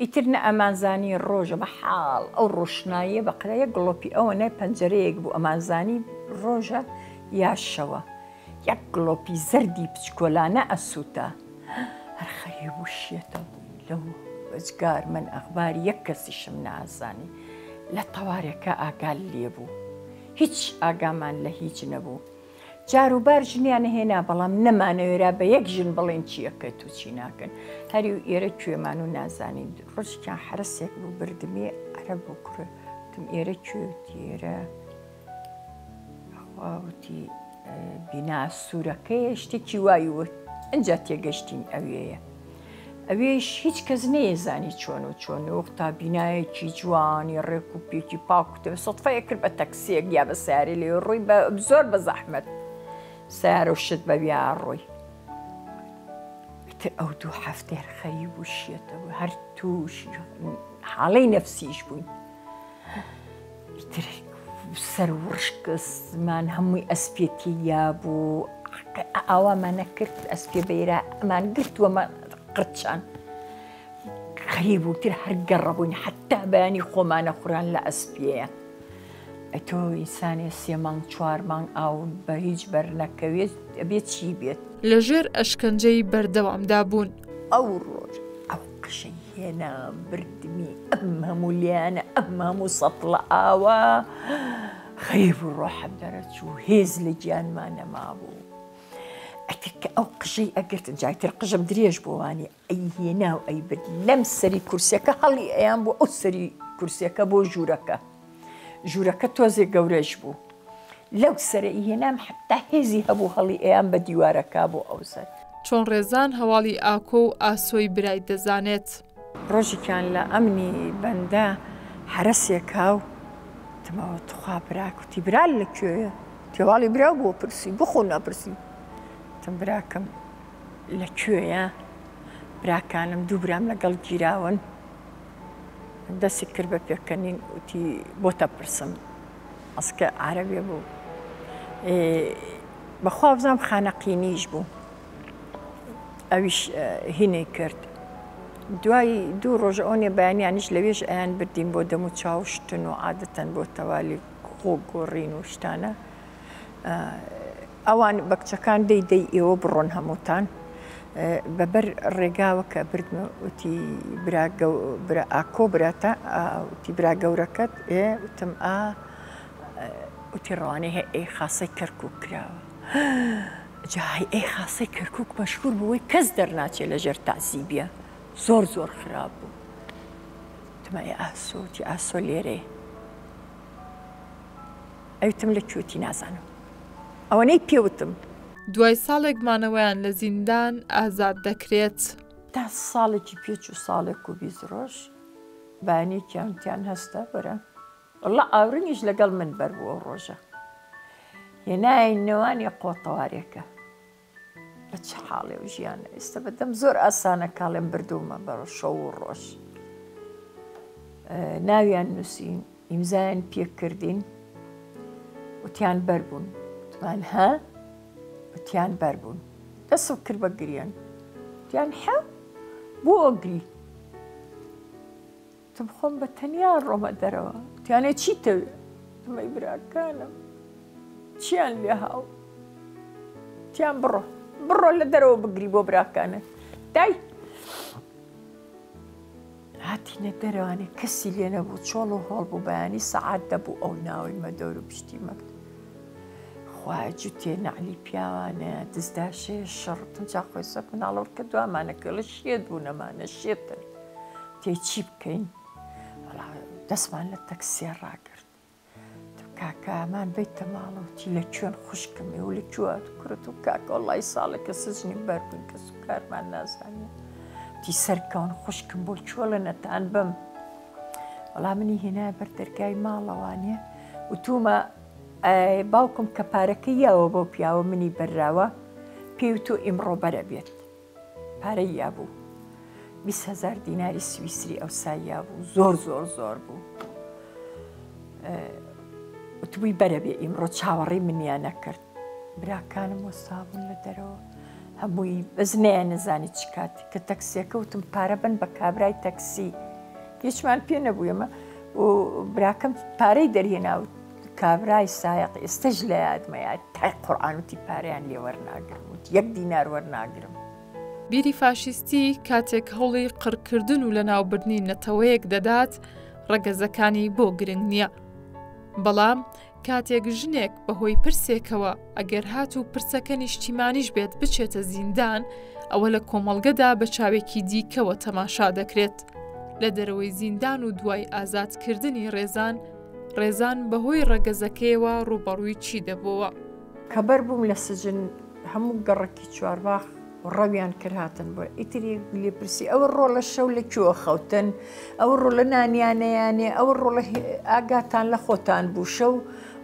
ئیتر نە ئەمانزانی ڕۆژە بە حاڵ ئەو ڕۆشناییە بە قەرە یەک گڵۆپی ئەوەنە پەنجەرەیەک بوو ئەمانزانی ڕۆژە یا شەوە یەک گڵۆپی زەردی پچکۆلانە ئەسووتا هەر خەریک وشیەتە لەو ڕزگار من ئەخباری یەک کەسیشم نازانی لە تەوارەکە ئاگال لێبوو هیچ ئاگامان لە هیچ نەبوو. جاروبار ژنیان ئەهێنا بەڵام نەمانەوێرا بە یەک ژن بڵێن چی ئەکەیت و چی ناکەن هەری و ئێرە کوێمان و نازانین ڕۆژێکیان حەرەسێک بوو بردمی عەرەب و کوڕ وتم ئێرە کوێ وتی ئێرە ئەوە وتی بینا سوورەکەیە شتێکی وای وت ئەجا تێگەشتین ئەوێیە ئەوێیش هیچ کەس نەیەزانی چۆن و چۆن و تا بینایەکی جوانی ڕێک و پێکی پاک و تێ سەدفەیە کرد بە تەکسیەک یا بە سیارە لێ ڕووی بە زۆر بە زەحمەت سیارە و شت بەویا ڕووی تر ئەو دوو هەفتێر خەری بووشیەتەوە هەر تووشی حاڵەی نەفسیش بووین. ئیتر سەر وڕشک زمان هەمووی ئەسپێتی یا بوو ئاوامانە کرد ئەسپێ بەیرا ئەمان گرتووەمە قرچان خەریب وتر هەر گەڕەبووین حتا بەیانی خۆمانە خوران لە ئەسپەیە ئەتۆ ئینسانێ سێ مانگ چوار مانگ ئاو بە هیچ بەرنەکەوێت ئەبێت چی بێت لەژێر ئەشکەنجەی بەردەوامدا بوون ئەو ڕۆژ قژەی هێنا بردمی ئەم هەموو لیانە ئەم هەموو سەتڵە ئاوا خەیب و ڕۆحەت دەرەچوو هێز لە گیانما نەمابوو ئەتککە ئەو قژەی ئەگرت جایتر قژم درێژ بۆوانی ئەی هێنا و ئەی برد لەم سەری کورسەکە هەڵی ئەیان بۆ ئەو سەری کورسەکە بۆ ژوورەکە ژوورەکە تۆزێ گەورەش بوو لەو سەرە ی هێنام حەتتا هێزی هەبوو هەڵی ئەیام بە دیوارەکا بۆ ئەوزەر. چۆن ڕێزان هەواڵی ئاکۆ و ئاسۆی برایت دەزانێت؟ ڕۆژیکیان لە ئەمنی بەندە حەرەسێک هاو تمەوە تخوا برا کوتی برا لە کوێیە تێواڵی برا بۆ پرسی بخۆ ناپرسی تم براکەم لە کوێیە براکانم دوو برام لەگەڵ گیراون دەستی کرد بە پێکەنین وتی بۆتە پرسم ئەسکە عربێ بوو بەخوا بزانام خانەقینیش بوو ئەویش هینەی کرد دوای دوو ڕۆژ ئەوێ بەیانیانیش لەوێش ئەیان بردین بۆ دەم و چاوشتن و عادەتەن بۆ تەوالی خۆ گۆڕین و شتانە ئەوان بە کچەکان دەی دەی ئێوە بڕۆن هەمووتان بە بەر ڕێگاوە کە بردم وتی برا ئاکۆ براتە وتی برا گەورەکەت ئێ وتم ئا وتی ڕوانێ هەیە ئەی خاصی کەرکک کراوە جاهی ئەی خاصی کەرکک مەشهور بووی کەس دەرناچێ لە ژێر تەعزیبە زۆر زۆر خراپ بوو تمای ئاسۆتی ئاسۆ لێرەیە ئەوتم لە کوێتی نازانم ئەوەنەی پێ وتم. دوای ساڵێک مانەوەیان لە زیندان ئازاد دەکرێت. تا ساڵێکی پێ چوو ساڵێک و بیست ڕۆژ بەیانێکیان تیان هەستە وەرە ڵە ئاورنیش لەگەڵ من بەر بوو ئەو ڕۆژە هێنایە نێوانی قۆتەوارێکە. بە چ حاڵێ و ژیانە ئێستە بەدەم زۆر ئاسانە کاڵێم بردوومە بە شەو و ڕۆژ ناویان نووسین ئیمزایان پێکردین وتیان بەربوون وتمان هە وتیان بەربوون دەسڵ کرد بە گریان وتیان حە بۆ ئۆگری تبخۆم بە تەنیا ڕۆمە دەرەوە تیانێ چی تەوێ ئەمەی براکانم چیان لێ هاو تیان بڕۆ بڕۆ لە دەرەوە بگری بۆ براکانە دای هاتینە دەرەوانێ کەسی لێ نەبوو چۆڵ و هۆڵ بوو بەیانی سەعات دەبوو ئەو ناوەی مەدەور و پشتی مەکت خواجو تێ نەعلی پیاوانە دزداشێ شڕ پنج خۆی سەک مناڵڕ کە دوامانە کەڵە شێت بوو نەمانە شێتن تێی چی بکەین وەڵا دەستمان لە تەکسیە ڕاگرت کاکامان بیتە ماڵەوتی لە کوێن خوشکمی و لە کوات کرد و کاکە و لای ساڵە کە سزنی بەربن کەس و کارمان نازانین تی سەرکەون خوشکم بۆ چۆڵە نەتان بم وەڵا منی هێنا بەر دەرگای ماڵەوانە وتومە باوکم کە پارەکە یاوە بۆ پیاوە منی بەرراوە پێی و تۆ ئیمڕۆ بەرە بێت پارەی یابوو بیست هەزار دیناری سویسری ئەوسای یابوو زۆر زۆر زۆر بوو وتبووی بەرە بێ ئیمڕۆ چاوەڕێی منیان نەکرد براکانم وەستابوون لە دەرەوە هەمووی بەس نەیە نەزانی چ کات کە تەکسیەکە وتم پارە بن بە کابرای تەکسی هیچمان پێ نەبوویمە و براکەم پارەی دەرهێناوت کابرای سایەق ئێستەش لە یادمەیە تای قوڕعان وتی پارەیان لێ وەرناگرم وتی یەک دینار وەرناگرم. بیری فاشیستی کاتێک هەوڵی قڕکردن و لەناوبردنی نەتەوەیەک دەدات ڕەگەزەکانی بۆ گرنگ نییە. بەڵام کاتێک ژنێک بەهۆی پرسێکەوە ئەگەر هات و پرسەکە نیشتیمانیش بێت بچێتە زیندان ئەوە لە کۆمەڵگەدا بە چاوێکی دیکەوە تەماشا دەکرێت. لە دەرەوەی زیندان و دوای ئازادکردنی ڕێزان، ڕێزان بەهۆی ڕەگەزەکەیەوە ڕووبەڕووی چی دەبۆوە؟ کە بەر بووم لە سجن هەموو گەڕەکی چوارباخ ڕەویان کرد هاتن بۆ ئیتری لێپرسی ئەوە ڕۆڵە شەو لە کوێ خەوتن ئەو ڕۆڵە نانیانەیانێ ئەو ڕۆڵە ئاگاتان لە خۆتان بوو شەو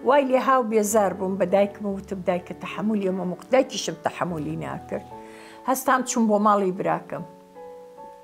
وای لێ هاو بێزار بووم بە دایکم وتم دایکە تەحملی ئەمە مقدایکیشم تەحملی ناکرد هەستام چوم بۆ ماڵی براکەم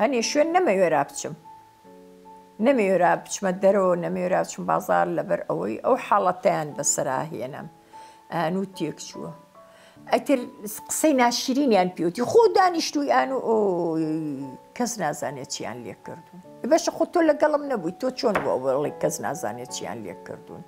هەنێ شوێن نەمەوێرا بچم نەمەوێرا بچمە دەرەوە نەمەوێرا بچم بازار لەبەر ئەوەی ئەو حاڵەتەیان بەسەرا هێنام ئەن و تێک چووە ئەتر قسەی ناشرینیان پێوتی خۆ دانیشتووی ئەن و ئۆ کەس نازانێت چیان لێ کردوون بەش خۆ تۆ لەگەڵم نەبووی تۆ چۆن بۆ بەڵی کەس نازانێت چیان لێ کردوون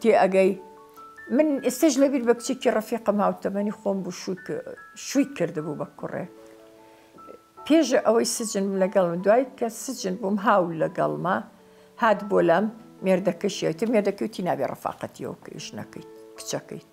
تێ ئەگەی من ئێستەش لەبیر بە کچێکی ڕەفیقم هاوتەمەنی خۆم بوو شووی کردبوو بە کوڕێ پێش ئەوەی سجن لەگەڵ دوای کە سجن بووم هاو لەگەڵمە هات بۆ لام مێردەکەشێتی مێردەکەوتی نابێ ڕفاقەتیەوە کەیش نەکەیت کچەکەیت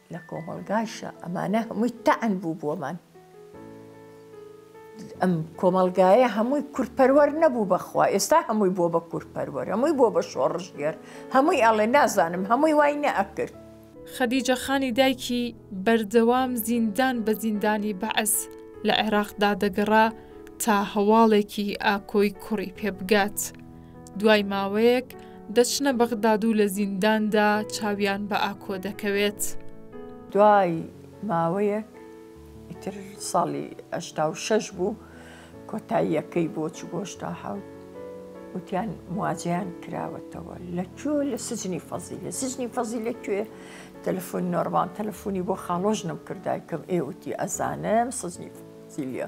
لە کۆمەڵگایشا ئەمانە هەمووی تەعن بوو بۆمان ئەم کۆمەلگایە هەمووی کورتپەروەەر نەبوو بەخوا ئێستا هەمووی بۆ بە کورتپەروەەر هەمووی بۆ بە شۆڕژگەر هەمووی ئەڵێ نازانم هەمووی وای نەئەکرد خەدیجە خانی دایکی بەردەوام زیندان بە زیندانی بەعس لە عێراقدا دەگەڕا تا هەواڵێکی ئاکۆی کوڕی پێبگات. دوای ماوەیەک دەچنە بەغداد و لە زینداندا چاویان بە ئاکۆ دەکەوێت. دوای ماوەیەک ئیتر ساڵی هەشتا و شەش بوو کۆتاییەکەی بۆ چوو بۆ هەشتا و حەوت وتیان مواجەیان کراوەتەوە لە کوێ لە سجنی فەزیلە سجنی فەزیلە کوێ تەلەفۆن نۆرمان تەلەفۆنی بۆ خاڵۆژنم کردای کەم ئێوتی ئەزانم سجنی فەزیلیە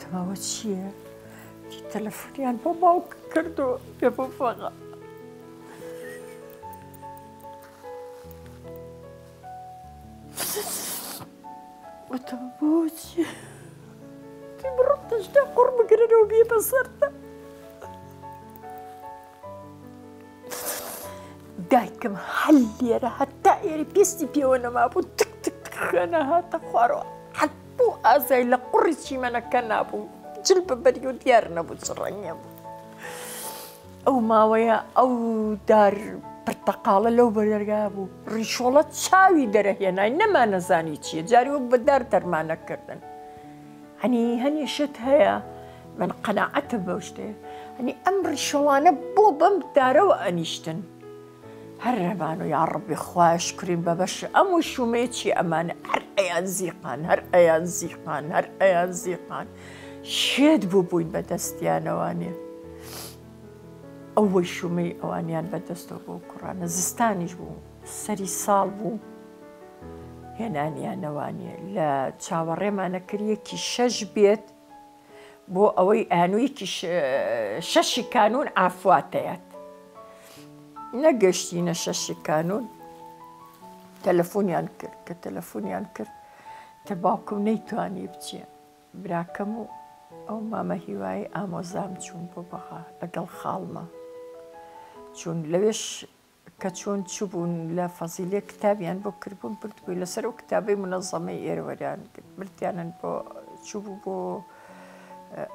تەواوە چییە؟ تەلەفۆنیان بۆ باوک کردو پێ بۆ فەغا وتم بۆچی بڕتیشتە قڕ بگرنەوە بێ بەسەرتە دایکم هەل لێرە هەتا ئێری پێستی پێوە نەمابوو تک تک خوێنە هاتە خوارەوە حەک بۆ ئازای لە قڕی چیمەنەکە نابوو جل بە بەری و دیار نەبوو چ ڕەنگە بوو ئەو ماوەیە ئەو دار پرتەقاڵە لەو بەرەرگا بوو ڕیشۆڵە چاوی دەرەهێنای نەمانەزانی چیە جاری وەک بەدار دەرمانەکردن هەنی هەنی شت هەیە من قەنەعەتم بەو شتێ هەنی ئەم ڕیشەوانە بۆ بەم دارەوە ئەنیشتن هەر ڕێبان و یاڕبی خوش کریم بە بەش ئەم و شومەیە چی ئەمان هەر ئەیان زیقان هەر ئەیان زیقان هەر ئەیان زیقان شێت بوو بووین بە دەستیانەوانێ ئەوەی شومەی ئەوانیان بەدەستەوە بۆ کوڕانە زستانیش بوو سەری ساڵ بوو هێنانیانەوانیە لە چاوەڕێمانە کریەکی شەش بێت بۆ ئەوەی ئەنویکی شەشی کانون ئافواتەیەت نەگەشتینە شەشی کانون تەلەفۆنیان کرد کە تەلەفۆنیان کرد کە باوکم نەیتوانی بچێ براکەم و ئەو مامە هیوایی ئامۆزام چوون بۆ بەغا لەگەڵ خاڵمە چون لەوێش کە چۆن چبوون لە فەزیلیە کتابیان بۆ کردبوون بردبووی لەسەر و کتابەی منەزەمەی ئێرەوەریان بردیانن بۆ چبوو بۆ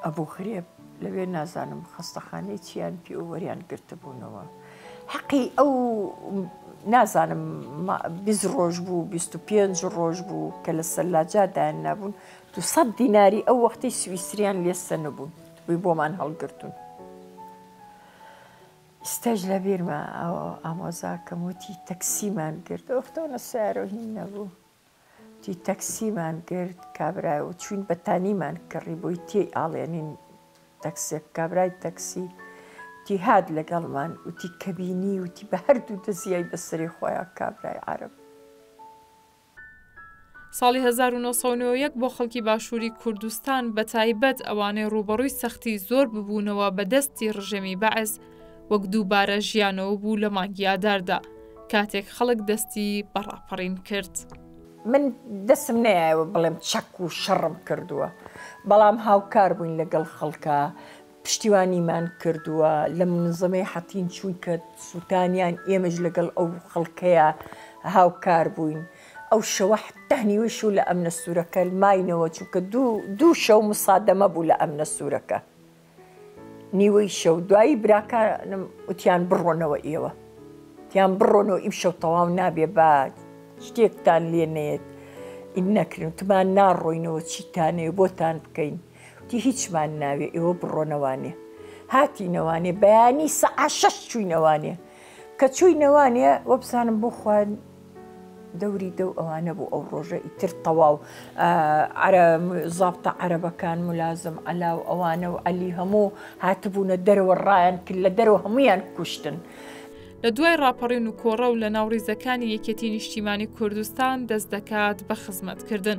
ئەبوو غرێب لەوێ نازانم خەستەخانەی چیان پێ و وەریان گرتبوونەوە حەقی ئەو نازانم بی ڕۆژ بوو 25 ڕۆژ بوو کە لە سەلاجادایان نبوون تو سەد دیناری ئەو وەختی سویسریان لێسە نەبوون بووی بۆمان هەڵگرتون ئیستاش لە بیرمە ئەو ئامۆزاکەم وتی تەکسیمان گرت ئۆختۆنە سیارەو هین نەبوو وتی تەکسیمان گرت کابرای و چوین بەتانیمان کڕی بۆی تێی ئاڵێنین تەکسێک کابرای تەکسی وتی هات لەگەڵمان وتی کەبینی وتی بە هەردوو دەزیای بەسەری خۆیا کابرای عەرەب. ساڵی هەزار و نۆ سەد و نەوە و یەک بۆ خەڵکی باشووری کوردستان بە تایبەت ئەوانەی ڕووبەڕووی سەختی زۆر ببوونەوە بە دەستی ڕژێمی بەعس وەک دووبارە ژیانەوە بوو لە مانگی ئاداردا کاتێک خەڵک دەستی بە ڕاپەڕین کرد. من دەسم نەیایەوە بڵێم چەک و شەڕم کردووە، بەڵام هاوکار بووین لەگەڵ خەڵکا پشتیوانیمان کردووە لە منظمەی حەتین چوونکە سووتانیان ئێمەش لەگەڵ ئەو خەڵکەیا هاوکار بووین ئەو شەوە حەتتا نیوەی شەو لە ئەمنە سوورەکە ماینەوە چوونکە دوو دوو شەو مسادەمە بوو لە ئەمنە سوورەکە نیوەی شەو دوایی براکانم وتیان بڕۆنەوە ئێوە تیان بڕۆنەوە ئیمشەو تەواو نابێ با شتێکتان لێ نەیەت ئینەکرێن وتمان ناڕۆینەوە چیتانەیە بۆتان بکەین وتی هیچمان ناوێ ئێوە بڕۆنە وانێ هاتینە وانێ بەیانی سەعا شەش چوینە وانێ کە چوینە وانێ وە بزانم بۆ خوان دەوری دەو ئەوانە بوو ئەو ڕۆژە ئیتر تەواو زابتە عەرەبەکان ملازم علا و ئەوانە و علی هەموو هاتبوونە دەرەوە ڕایەن کرد لە دەرەوە هەمویان کوشتن. لە دوای ڕاپەڕین و کۆڕە و لە ناوڕیزەکانی یەکێتی نیشتیمانی کوردستان دەست دەکات بە خزمەتکردن.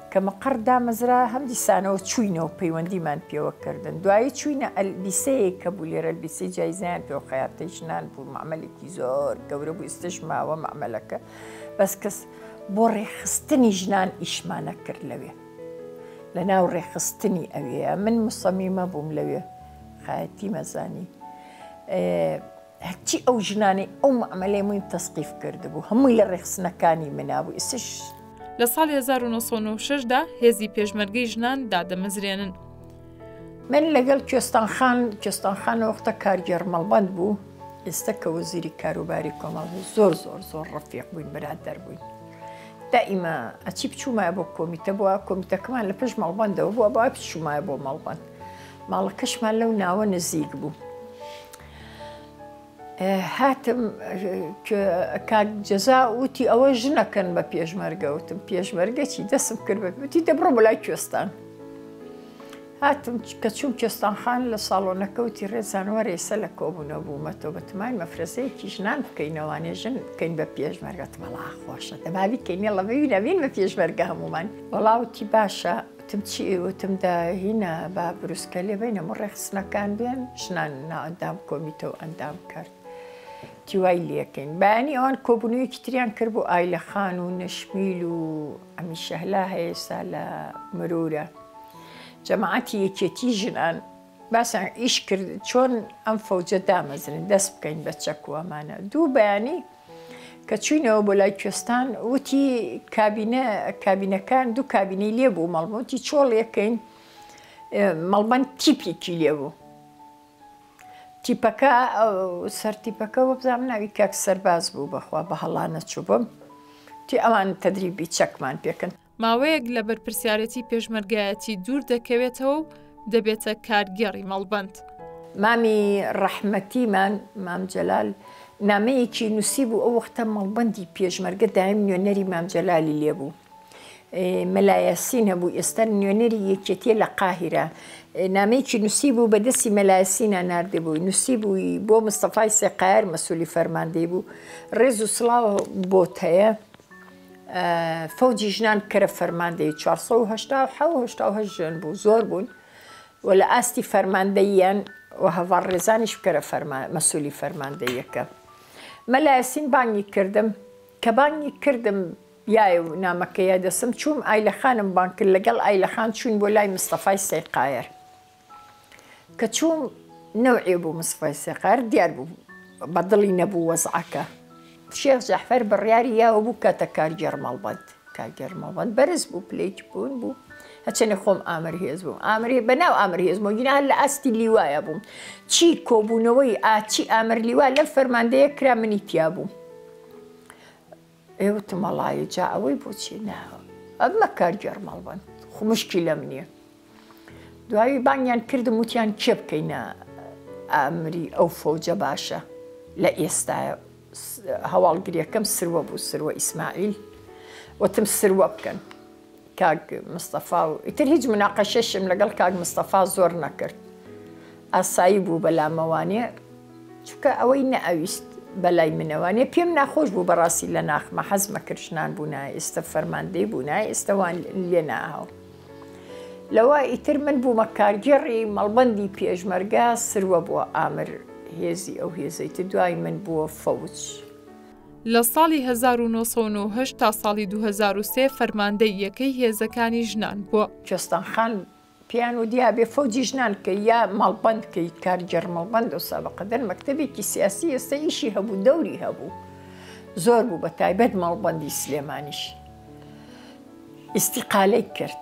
کە مقەڕ دامەزرا هەم دیسانەوە چووینەوە پەیوەندیمان پێوە کردن دوایی چووینە ئەلبیسەیەک کە بوو لێرە ئەلبیسی جایزیان پێ و خەیاتەی ژنان بوو مەعمەلێکی زۆر گەورە بوو ئێستەش ماوە مەعمەلەکە بەس کەس بۆ ڕێکخستنی ژنان ئیشمانە کرد لەوێ لە ناو ڕێکخستنی ئەوێە من مسەمیمە بووم لەوێ خایەتی مەزانی هەرچی ئەو ژنانەی ئەو مەعمەلەی موین تەسقیف کردبوو هەمووی لە ڕێخسنەکانی منا بوو ئیسش. لە ساڵی هەزار و نۆ سەد و نەوەد و شەش دا هێزی پێشمەرگەی ژنان دادەمەزرێنن. من لەگەڵ کوێستان خان، کوێستان خان ئەوەختە کارگێڕ مەڵبەند بوو، ئێستا کە وەزیری کاروباری کۆمەڵ زۆر زۆر زۆر ڕەفیق بووین برادەر بووین. دائیمە ئەچی بچوومایە بۆ کۆمیتە بووە کۆمیتەکەمان لە پێش مەڵبەندەوە بووە بە بچوومایە بۆ مەڵبەند. ماڵەکەشمان لەو ناوە نزیک بوو. هاتم کاک جەزا وتی ئەوە ژنەکەن بە پێشمەرگە وتم پێشمەرگەچی دەسم کرد وتی دەبڕۆ بەلای کوێستان هاتم کە چوم کوێستان خان لە ساڵۆنەکەوتی ڕێزانوەرەی سە لە کۆبوونەوە بوومەتەوە بەتمای مەفرەزەیەکی ژنان بکەینەوانێ ژن بکەین بە پێشمەرگەت مەڵا خۆشە دەبابی کەینە ڵەبەوی نەبین بە پێشمەرگە هەمومان وەڵاوتی باشە وتم چی؟ وتم دە هینا با بروسکە لێ بەین هەموو ڕێخستنەکان بێن ژنان ناوەندام کۆمیتە و ئەندام کرد. تی وای لێکەین بەیانی ئەوان کۆبوونەوەیەکی تریان کرد بۆ ئایلە خان و نەشمیل و ئەمی شەهلا هەیەسا لە مرورە جەماعەتی یەکێتی ژنان باسان ئیش کرد چۆن ئەم فەوجە دامەزرین دەست بکەین بە چەک وامانە دوو بەیانی کە چووینەوە بۆ لای کوێستان وتی کابینە کابینەکان دوو کابینەی لێ بوو مەڵموتی چۆڵیەکەین مەڵبەند تیپێکی لێ بوو تیپەکە سەرتیپەکە وەبزانام ناوی کاک سەرباز بوو بەخوا بە هەڵانە چوو بم تی ئەوان تەدریبی چەکمان پێکەن ماوەیەک لە بەرپرسیارێتی پێشمەرگایەتی دوور دەکەوێتەوە و دەبێتە کارگێڕی مەڵبەند. مامی ڕەحمەتیمان، مام جەلال، نامەیەکی نووسیبوو، ئەو وەختە مەڵبەندی پێشمەرگە دایم نوێنەری مام جەلالی لێ بوو. مەلا یاسین هەبوو، ئێستا نوێنەری یەکێتییە لە قاهیرە. نامەیەکی نووسیبوو، بە دەستی مەلا یاسینا ناردبووی. نووسیبووی، بۆ مستەفای سێقایەر مەسوولی فەرماندەی بوو. ڕێز و سڵاو بۆت هەیە. فەوجی ژنان کەرە فەرماندەی چوار سەد و هەشتا و حەو هەشتا و هەشت ژن بوو زۆر بوون و لە ئاستی فەرماندەییان و هەڤاڵ ڕێزانیش بکەرە فەرمان مەسوولی فەرماندەییەکە مەلا یاسین بانگی کردم کە بانگی کردم یای و نامەکەی دەسم چووم ئایلە خانم بانگ کرد لەگەڵ ئایلە خان چووین بۆ لای مستەفای سەیقایەر کە چووم نەوعێ بوو مستفای سێقار دیار بوو بە دڵی نەبوو وەزعەکە شێخ جەحفەر بڕیاری یاوە بوو کاتە کارگێڕ مەڵبەند کارگێڕ مەڵبەند بەرز بوو پلەیکی بوون بوو هەچەنێ خۆم ئامر هێز بووم ئامری بەناو ئامر هێز مۆگینا لە ئاستی لیوایە بووم چی کۆبوونەوەی ئاچی ئامر لیوا لەم فەرماندەیە کرا منی تیا بوو ئێ وتم وەڵایی جا ئەوەی بۆچی نا ئەبمە کارگێڕ مەڵبەند خو مشکیلەم نییە دوایی بانگیان کردم وتیان کێ بکەینە ئامری ئەو فەوجە باشە لە ئێستاە هەواڵگریەکەم سروە بوو سروە ئیسماعیل وتم سروە بکەن کاک مستەفا و ئیتر هیچ مناقەشەشم لەگەڵ کاک مستەفا زۆر نەکرد ئاسایی بوو بەلامەوانێ چونکە ئەوەی نەئەویست بەلای منەوانێ پێم ناخۆش بوو بەڕاستی لە ناخمە حەزمە کرشنان بوونا ئێستە فەرماندەی بوونا ئێستەوان لێ ناهاو لەوە ئیتر من بوومە کارگێڕی مەڵبندی پێشمەرگە سروە بووە ئامر هێزی ئەو هێزەیتە دوای من بووە فەوج لە ساڵی هەزار و نۆ سەد و نۆ و هەشت تا ساڵی دوو هەزار و سێ فەرماندەی یەکەی هێزەکانی ژنان بووە. کوێستان خان پێیان وت یا بێ فەوجی ژنان بکەیت یا مەڵبەند بکەیت کارگێڕ مەڵبەند ئەوسا بەقەدەر مەکتەبێکی سیاسی ئێستا ئیشی هەبوو دەوری هەبوو زۆر بوو بەتایبەت مەڵبەندی سلێمانیش ئیستیقالەی کرد.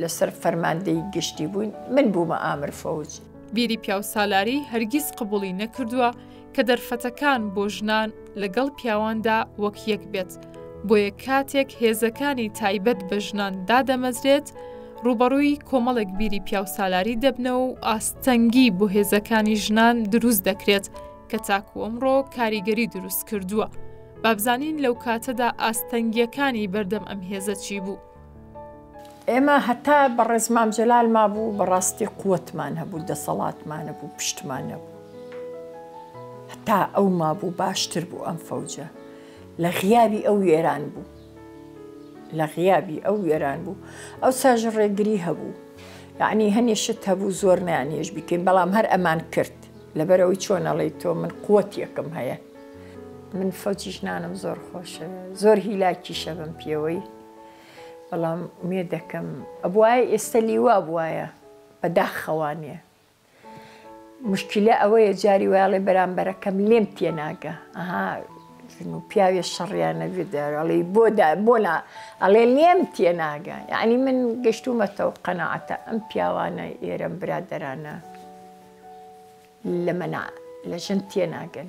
لەسەر فەرماندەیی گشتی بووین، من بوومە ئامر فەوج. بیری پیاوسالاری هەرگیز قبوڵی نەکردووە کە دەرفەتەکان بۆ ژنان لەگەڵ پیاواندا وەک یەک بێت، بۆیە کاتێک هێزەکانی تایبەت بە ژنان دادەمەزرێت، ڕووبەڕووی کۆمەڵێک بیری پیاوسالاری دەبنەوە و ئاستەنگی بۆ هێزەکانی ژنان دروست دەکرێت کە تاکو ئەمڕۆ کاریگەری دروست کردووە. بابزانین لەو کاتەدا ئاستەنگییەکانی بەردەم ئەم هێزە چی بوو؟ ئێمە هەتا بەڕێز مام جەلال مابوو بەڕاستی قوتمان هەبوو دەسەڵاتمانە بوو پشتمان نەبوو هەتا ئەو مابوو باشتر بوو ئەم فەوجە لە غیابی ئەو وێران بوو لە غیابی ئەو وێران بوو ئەو ساژ ڕێگری هەبوو یعنی هەنێ شت هەبوو زۆر نیان هێش بکەین بەڵام هەر ئەمان کرد لەبەرەوەی چۆنەڵی تۆ من قوت یەکم هەیە من فەوجیش نانم زۆر خۆشە زۆر هیلاکی شەبم پێوەی بەڵام ئومێد دەکەم ئەبوایە ئێستا لیوا بوایە بەداخەوە نیە مشکلە ئەوەیە جاری وایڵێ بەرامبەرەکەم لێم تێناگە ئەها ژن و پیاوێ شەڕیانە گردەڵی بۆدا بۆنا ئەڵێ لێم تێناگە یعنی من گەشتومەتەوە قەنەعەتە ئەم پیاوانە ئێرەم برادەرانە لە منە لە ژن تێناگەن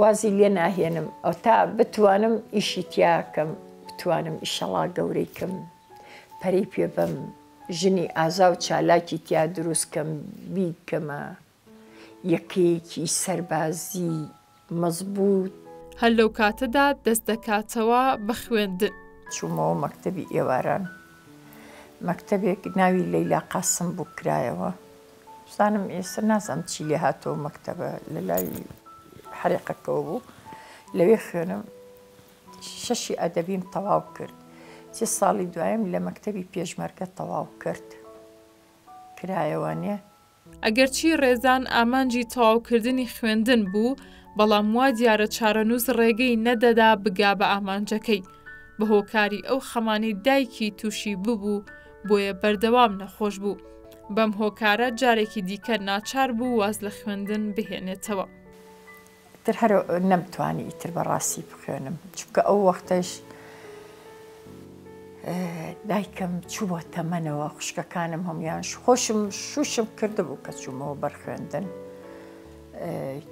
وازی لێ ناهێنم تا بتوانم ئیشی تیا کەم بتوانم ئیشەڵا گەورەی کەم پەرەی پێ بەم ژنی ئازا و چالاکی تیا دروست کەم بیکەمە یەکەیەکی سەربازی مەزبووت. هەر لەو کاتەدا دەست دەکاتەوە بە خوێندن. چوومەوە مەکتەبی ئێواران مەکتەبێک ناوی لەیلا قاسم بوو کرایەوە. سانم ئیسە نازانم چی لێ هاتەوە مەکتەبە لە لای حەریقەکەوە بوو لەوێ خوێنم شەشی ئەدەبیم تەواو کرد چ ساڵی دوایم لە مەکتەبی پێشمەرگە تەواو کرد کرایەوانێ ئەگەرچی ڕێزان ئامانجی تەواوکردنی خوێندن بوو، بەڵام وا دیارە چارەنووس ڕێگەی نەدەدا بگا بە ئامانجەکەی، بە هۆکاری ئەو خەمانەی دایکی تووشی ببوو، بۆیە بەردەوام نەخۆش بوو. بەم هۆکارە جارێکی دیکە ناچار بوو واز لە خوێندن بهێنێتەوە. ئیتر هەر نەمتوانی ئیتر بە ڕاستی بخوێنم چونکە ئەو وەختەش دایکم چووە تەمەنەوە خوشکەکانم هەموان خۆشم شوشم کردبوو کە چوومەوە بەرخوێندن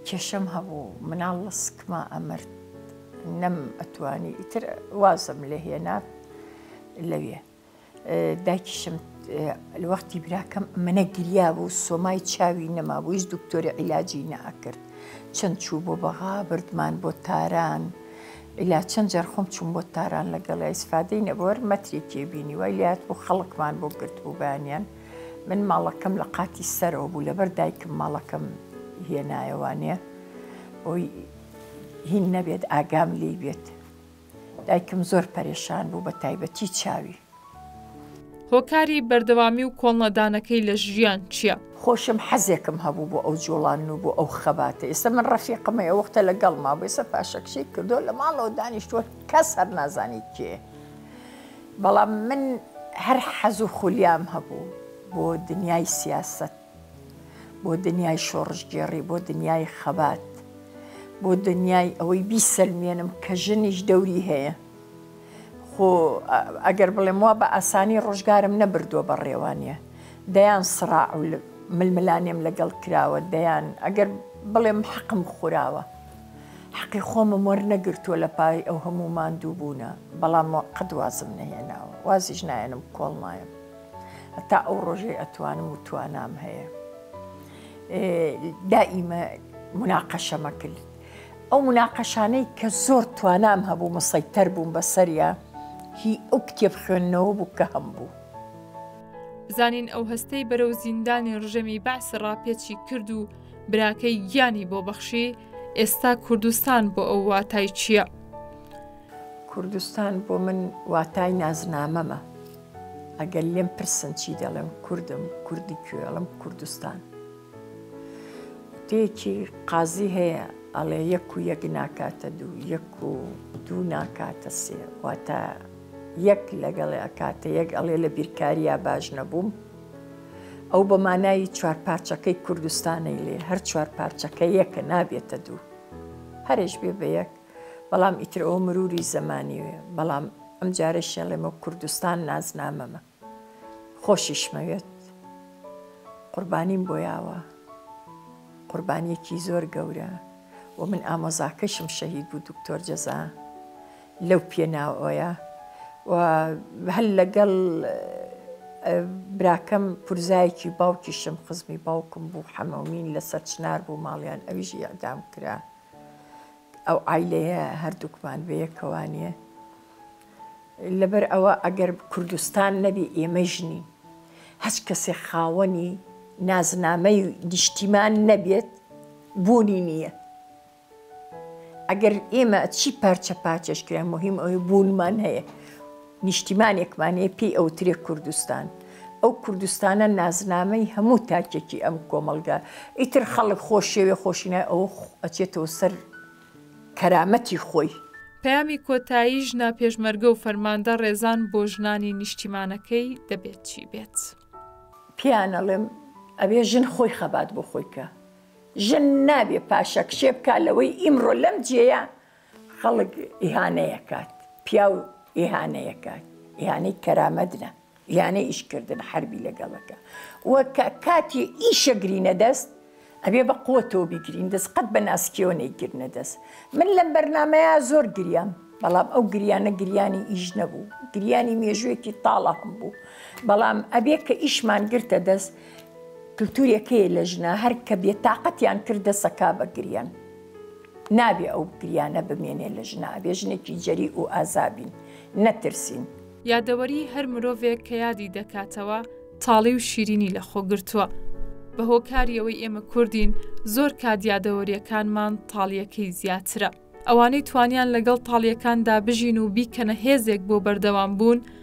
کێشەم هەبوو مناڵ لە سکما ئەمرد نەم ئەتوانی ئیتر وازم لێ هێنا لەوێ دایکیشم وەختی براکەم منە گریا بوو سۆمای چاوی نەمابوو هیچ دکتۆری عیلاجی ناکرد چەند چوو بۆ بەغا بردمان بۆ تاران ئیلا چەند جەرخۆم چوون بۆ تاران لەگەڵ ئیسفادەی نەبوەر مەتری تێبینی وای لات بۆ خەڵکمان بۆ گرت بوو بانیان من ماڵەکەم لە قاتی سەرەوە بوو لەبەر دایکم ماڵەکەم هێنایەوانێ بۆی هین نەبێت ئاگام لی بێت دایکم زۆر پەرێشان بوو بە تایبەتی چاوی. هۆکاری بەردەوامی و کۆڵنەدانەکەی لە ژیان چیە؟ خۆشم حەزێکم هەبوو بۆ ئەو جوڵاندن و بۆ ئەو خەباتە ئێستا من ڕەفیقمە ئەوەختە لە گەڵ مابوو ئێستا پاشەکشەی کردوە لە ماڵەوە دانیشتوە کەس هەر نازانی کێ بەڵام من هەر حەزو خولیام هەبوو بۆ دنیای سیاسەت. بۆ دنیای شۆڕشگێڕی، بۆ دنیای خەبات، بۆ دنیای ئەوەی بیسەلمێنم کە ژنیش دەوری هەیە. خۆ ئەگەر بڵێم وا بە ئاسانی ڕۆژگارم نەبردووە بە ڕێوانە، دەیان سڕاع و ململانێم لەگەڵ کراوە، دەیان ئەگەر بڵێم حەقم خوراوە، حەقی خۆمم وەرنەگرتووە لە پای ئەو هەموو ماندووبوونە، بەڵام قەت وازم نەهێناوە، وازیش ناهێنم کۆڵنایم. هەتا ئەو ڕۆژەی ئەتوانم و توانام هەیە دائیمە مناقەشەمەکرد ئەو مناقەشانەی کە زۆر توانام هەبوو مسەیتەر بووم بە سەریا هی ئەو کتێب خوێندنەوە بوو کە هەم بوو. زانین ئەو هەستەی بەرەو زیندانی ڕژەمی بەعس ڕاپێچی کرد و براکەی گیانی بۆ بەخشی ئێستا کوردستان بۆ ئەو واتای چییە؟ کوردستان بۆ من واتای نازنامەمە ئەگەر لێم پرسن چی دەڵێم کوردم کوردی کوێڵم کوردستان تێکی قازی هەیە ئەڵێ یەک و یەک ناکاتە دوو یەک و دوو ناکاتە سێ واتە یەک لەگەڵێ ئەکاتە یەک ئەڵێ لە بیرکاریا باش نەبووم ئەو بە مانایی چوار پارچەکەی کوردستانی لێ هەر چوار پارچەکە یەکە نابێتە دوو هەرێش بێ بە یەک بەڵام ئیتر ئەوە مروری زەمانی وێ بەڵام ئەم جارەشی ئەڵێمە کوردستان نازنامەمە خۆشیشمەوێت قوربانیم بۆ یاوە قوربانیەکی زۆر گەورە و من ئامۆزاکەشم شەهید بوو دکتۆر جەزا لەو پێناوەیە و هەل لەگەڵ براکەم پورزایەکی باوکیشم خزمی باوکم بوو حەمەمین لەسەر چنار بوو ماڵیان ئەویش ئەدام کرا ئەو عایلەیە هەردووکمان بەیەکەوە نیە لەبەر ئەوە ئەگەر کوردستان نەبی ئێمەش نین هەچ کەسێ خاوەنی نازنامەی نیشتیمان نەبێت بوونی نییە ئەگەر ئێمە چی پارچە پاچەشکرا مهم ئەوی بوونمان هەیە نیشتیمانێکمان هەیە پێی ئەوترێ کوردستان، ئەو کوردستانە نازنامەی هەموو تاکێکی ئەم کۆمەڵگا، ئیتر خەڵک خۆشیەوێ خۆشینەوێ ئەوە ئەچێتەوە سەر کەرامەتی خۆی. پەیامی کۆتایی ژنە پێشمەرگە و فەرماندە ڕێزان بۆ ژنانی نیشتیمانەکەی دەبێت چی بێت؟ پێیان ئەڵێم ئەبێ ژن خۆی خەبات بۆ خۆی کا، ژن نابێ پاشەکشێ بکا لەوەی ئیمڕۆ لەم جێیە، خەڵک ئیهانەیەکات پیاو ئیهانەیەکات ئیهانەی کەرامەتنە ئیهانەی ئیشکردن حەربی لەگەڵەکە و کە کاتی ئیشە گرینە دەست ئەبێ بە قوەتەوە بیگرین دەست قەت بە ناسکیەوە نەیگرنە دەست من لەم بەرنامەیە زۆر گریام بەڵام ئەو گریانە گریانی ئیش نەبوو گریانی مێژوێکی تاڵە هەم بوو بەڵام ئەبێ کە ئیشمان گرتە دەست کللتوریەکەی لە ژنا هەر کە بێ تااقەتیان کردە سەکا بە گریان نابێ ئەو گریانە بمێنێ لە ژنە ئەبێ ژنێکی جەریئ و ئازا بین نەترسین. یادەوەری هەر مرۆڤێک کە یادی دەکاتەوە تاڵی و شیرینی لە خۆ گرتووە بە هۆکاری ئەوەی ئێمە کوردین زۆر کات یادەوەریەکانمان تاڵیەکەی زیاترە ئەوانەی توانیان لەگەڵ تاڵیەکاندا بژین و بیکەنە هێزێک بۆ بەردەوام بوون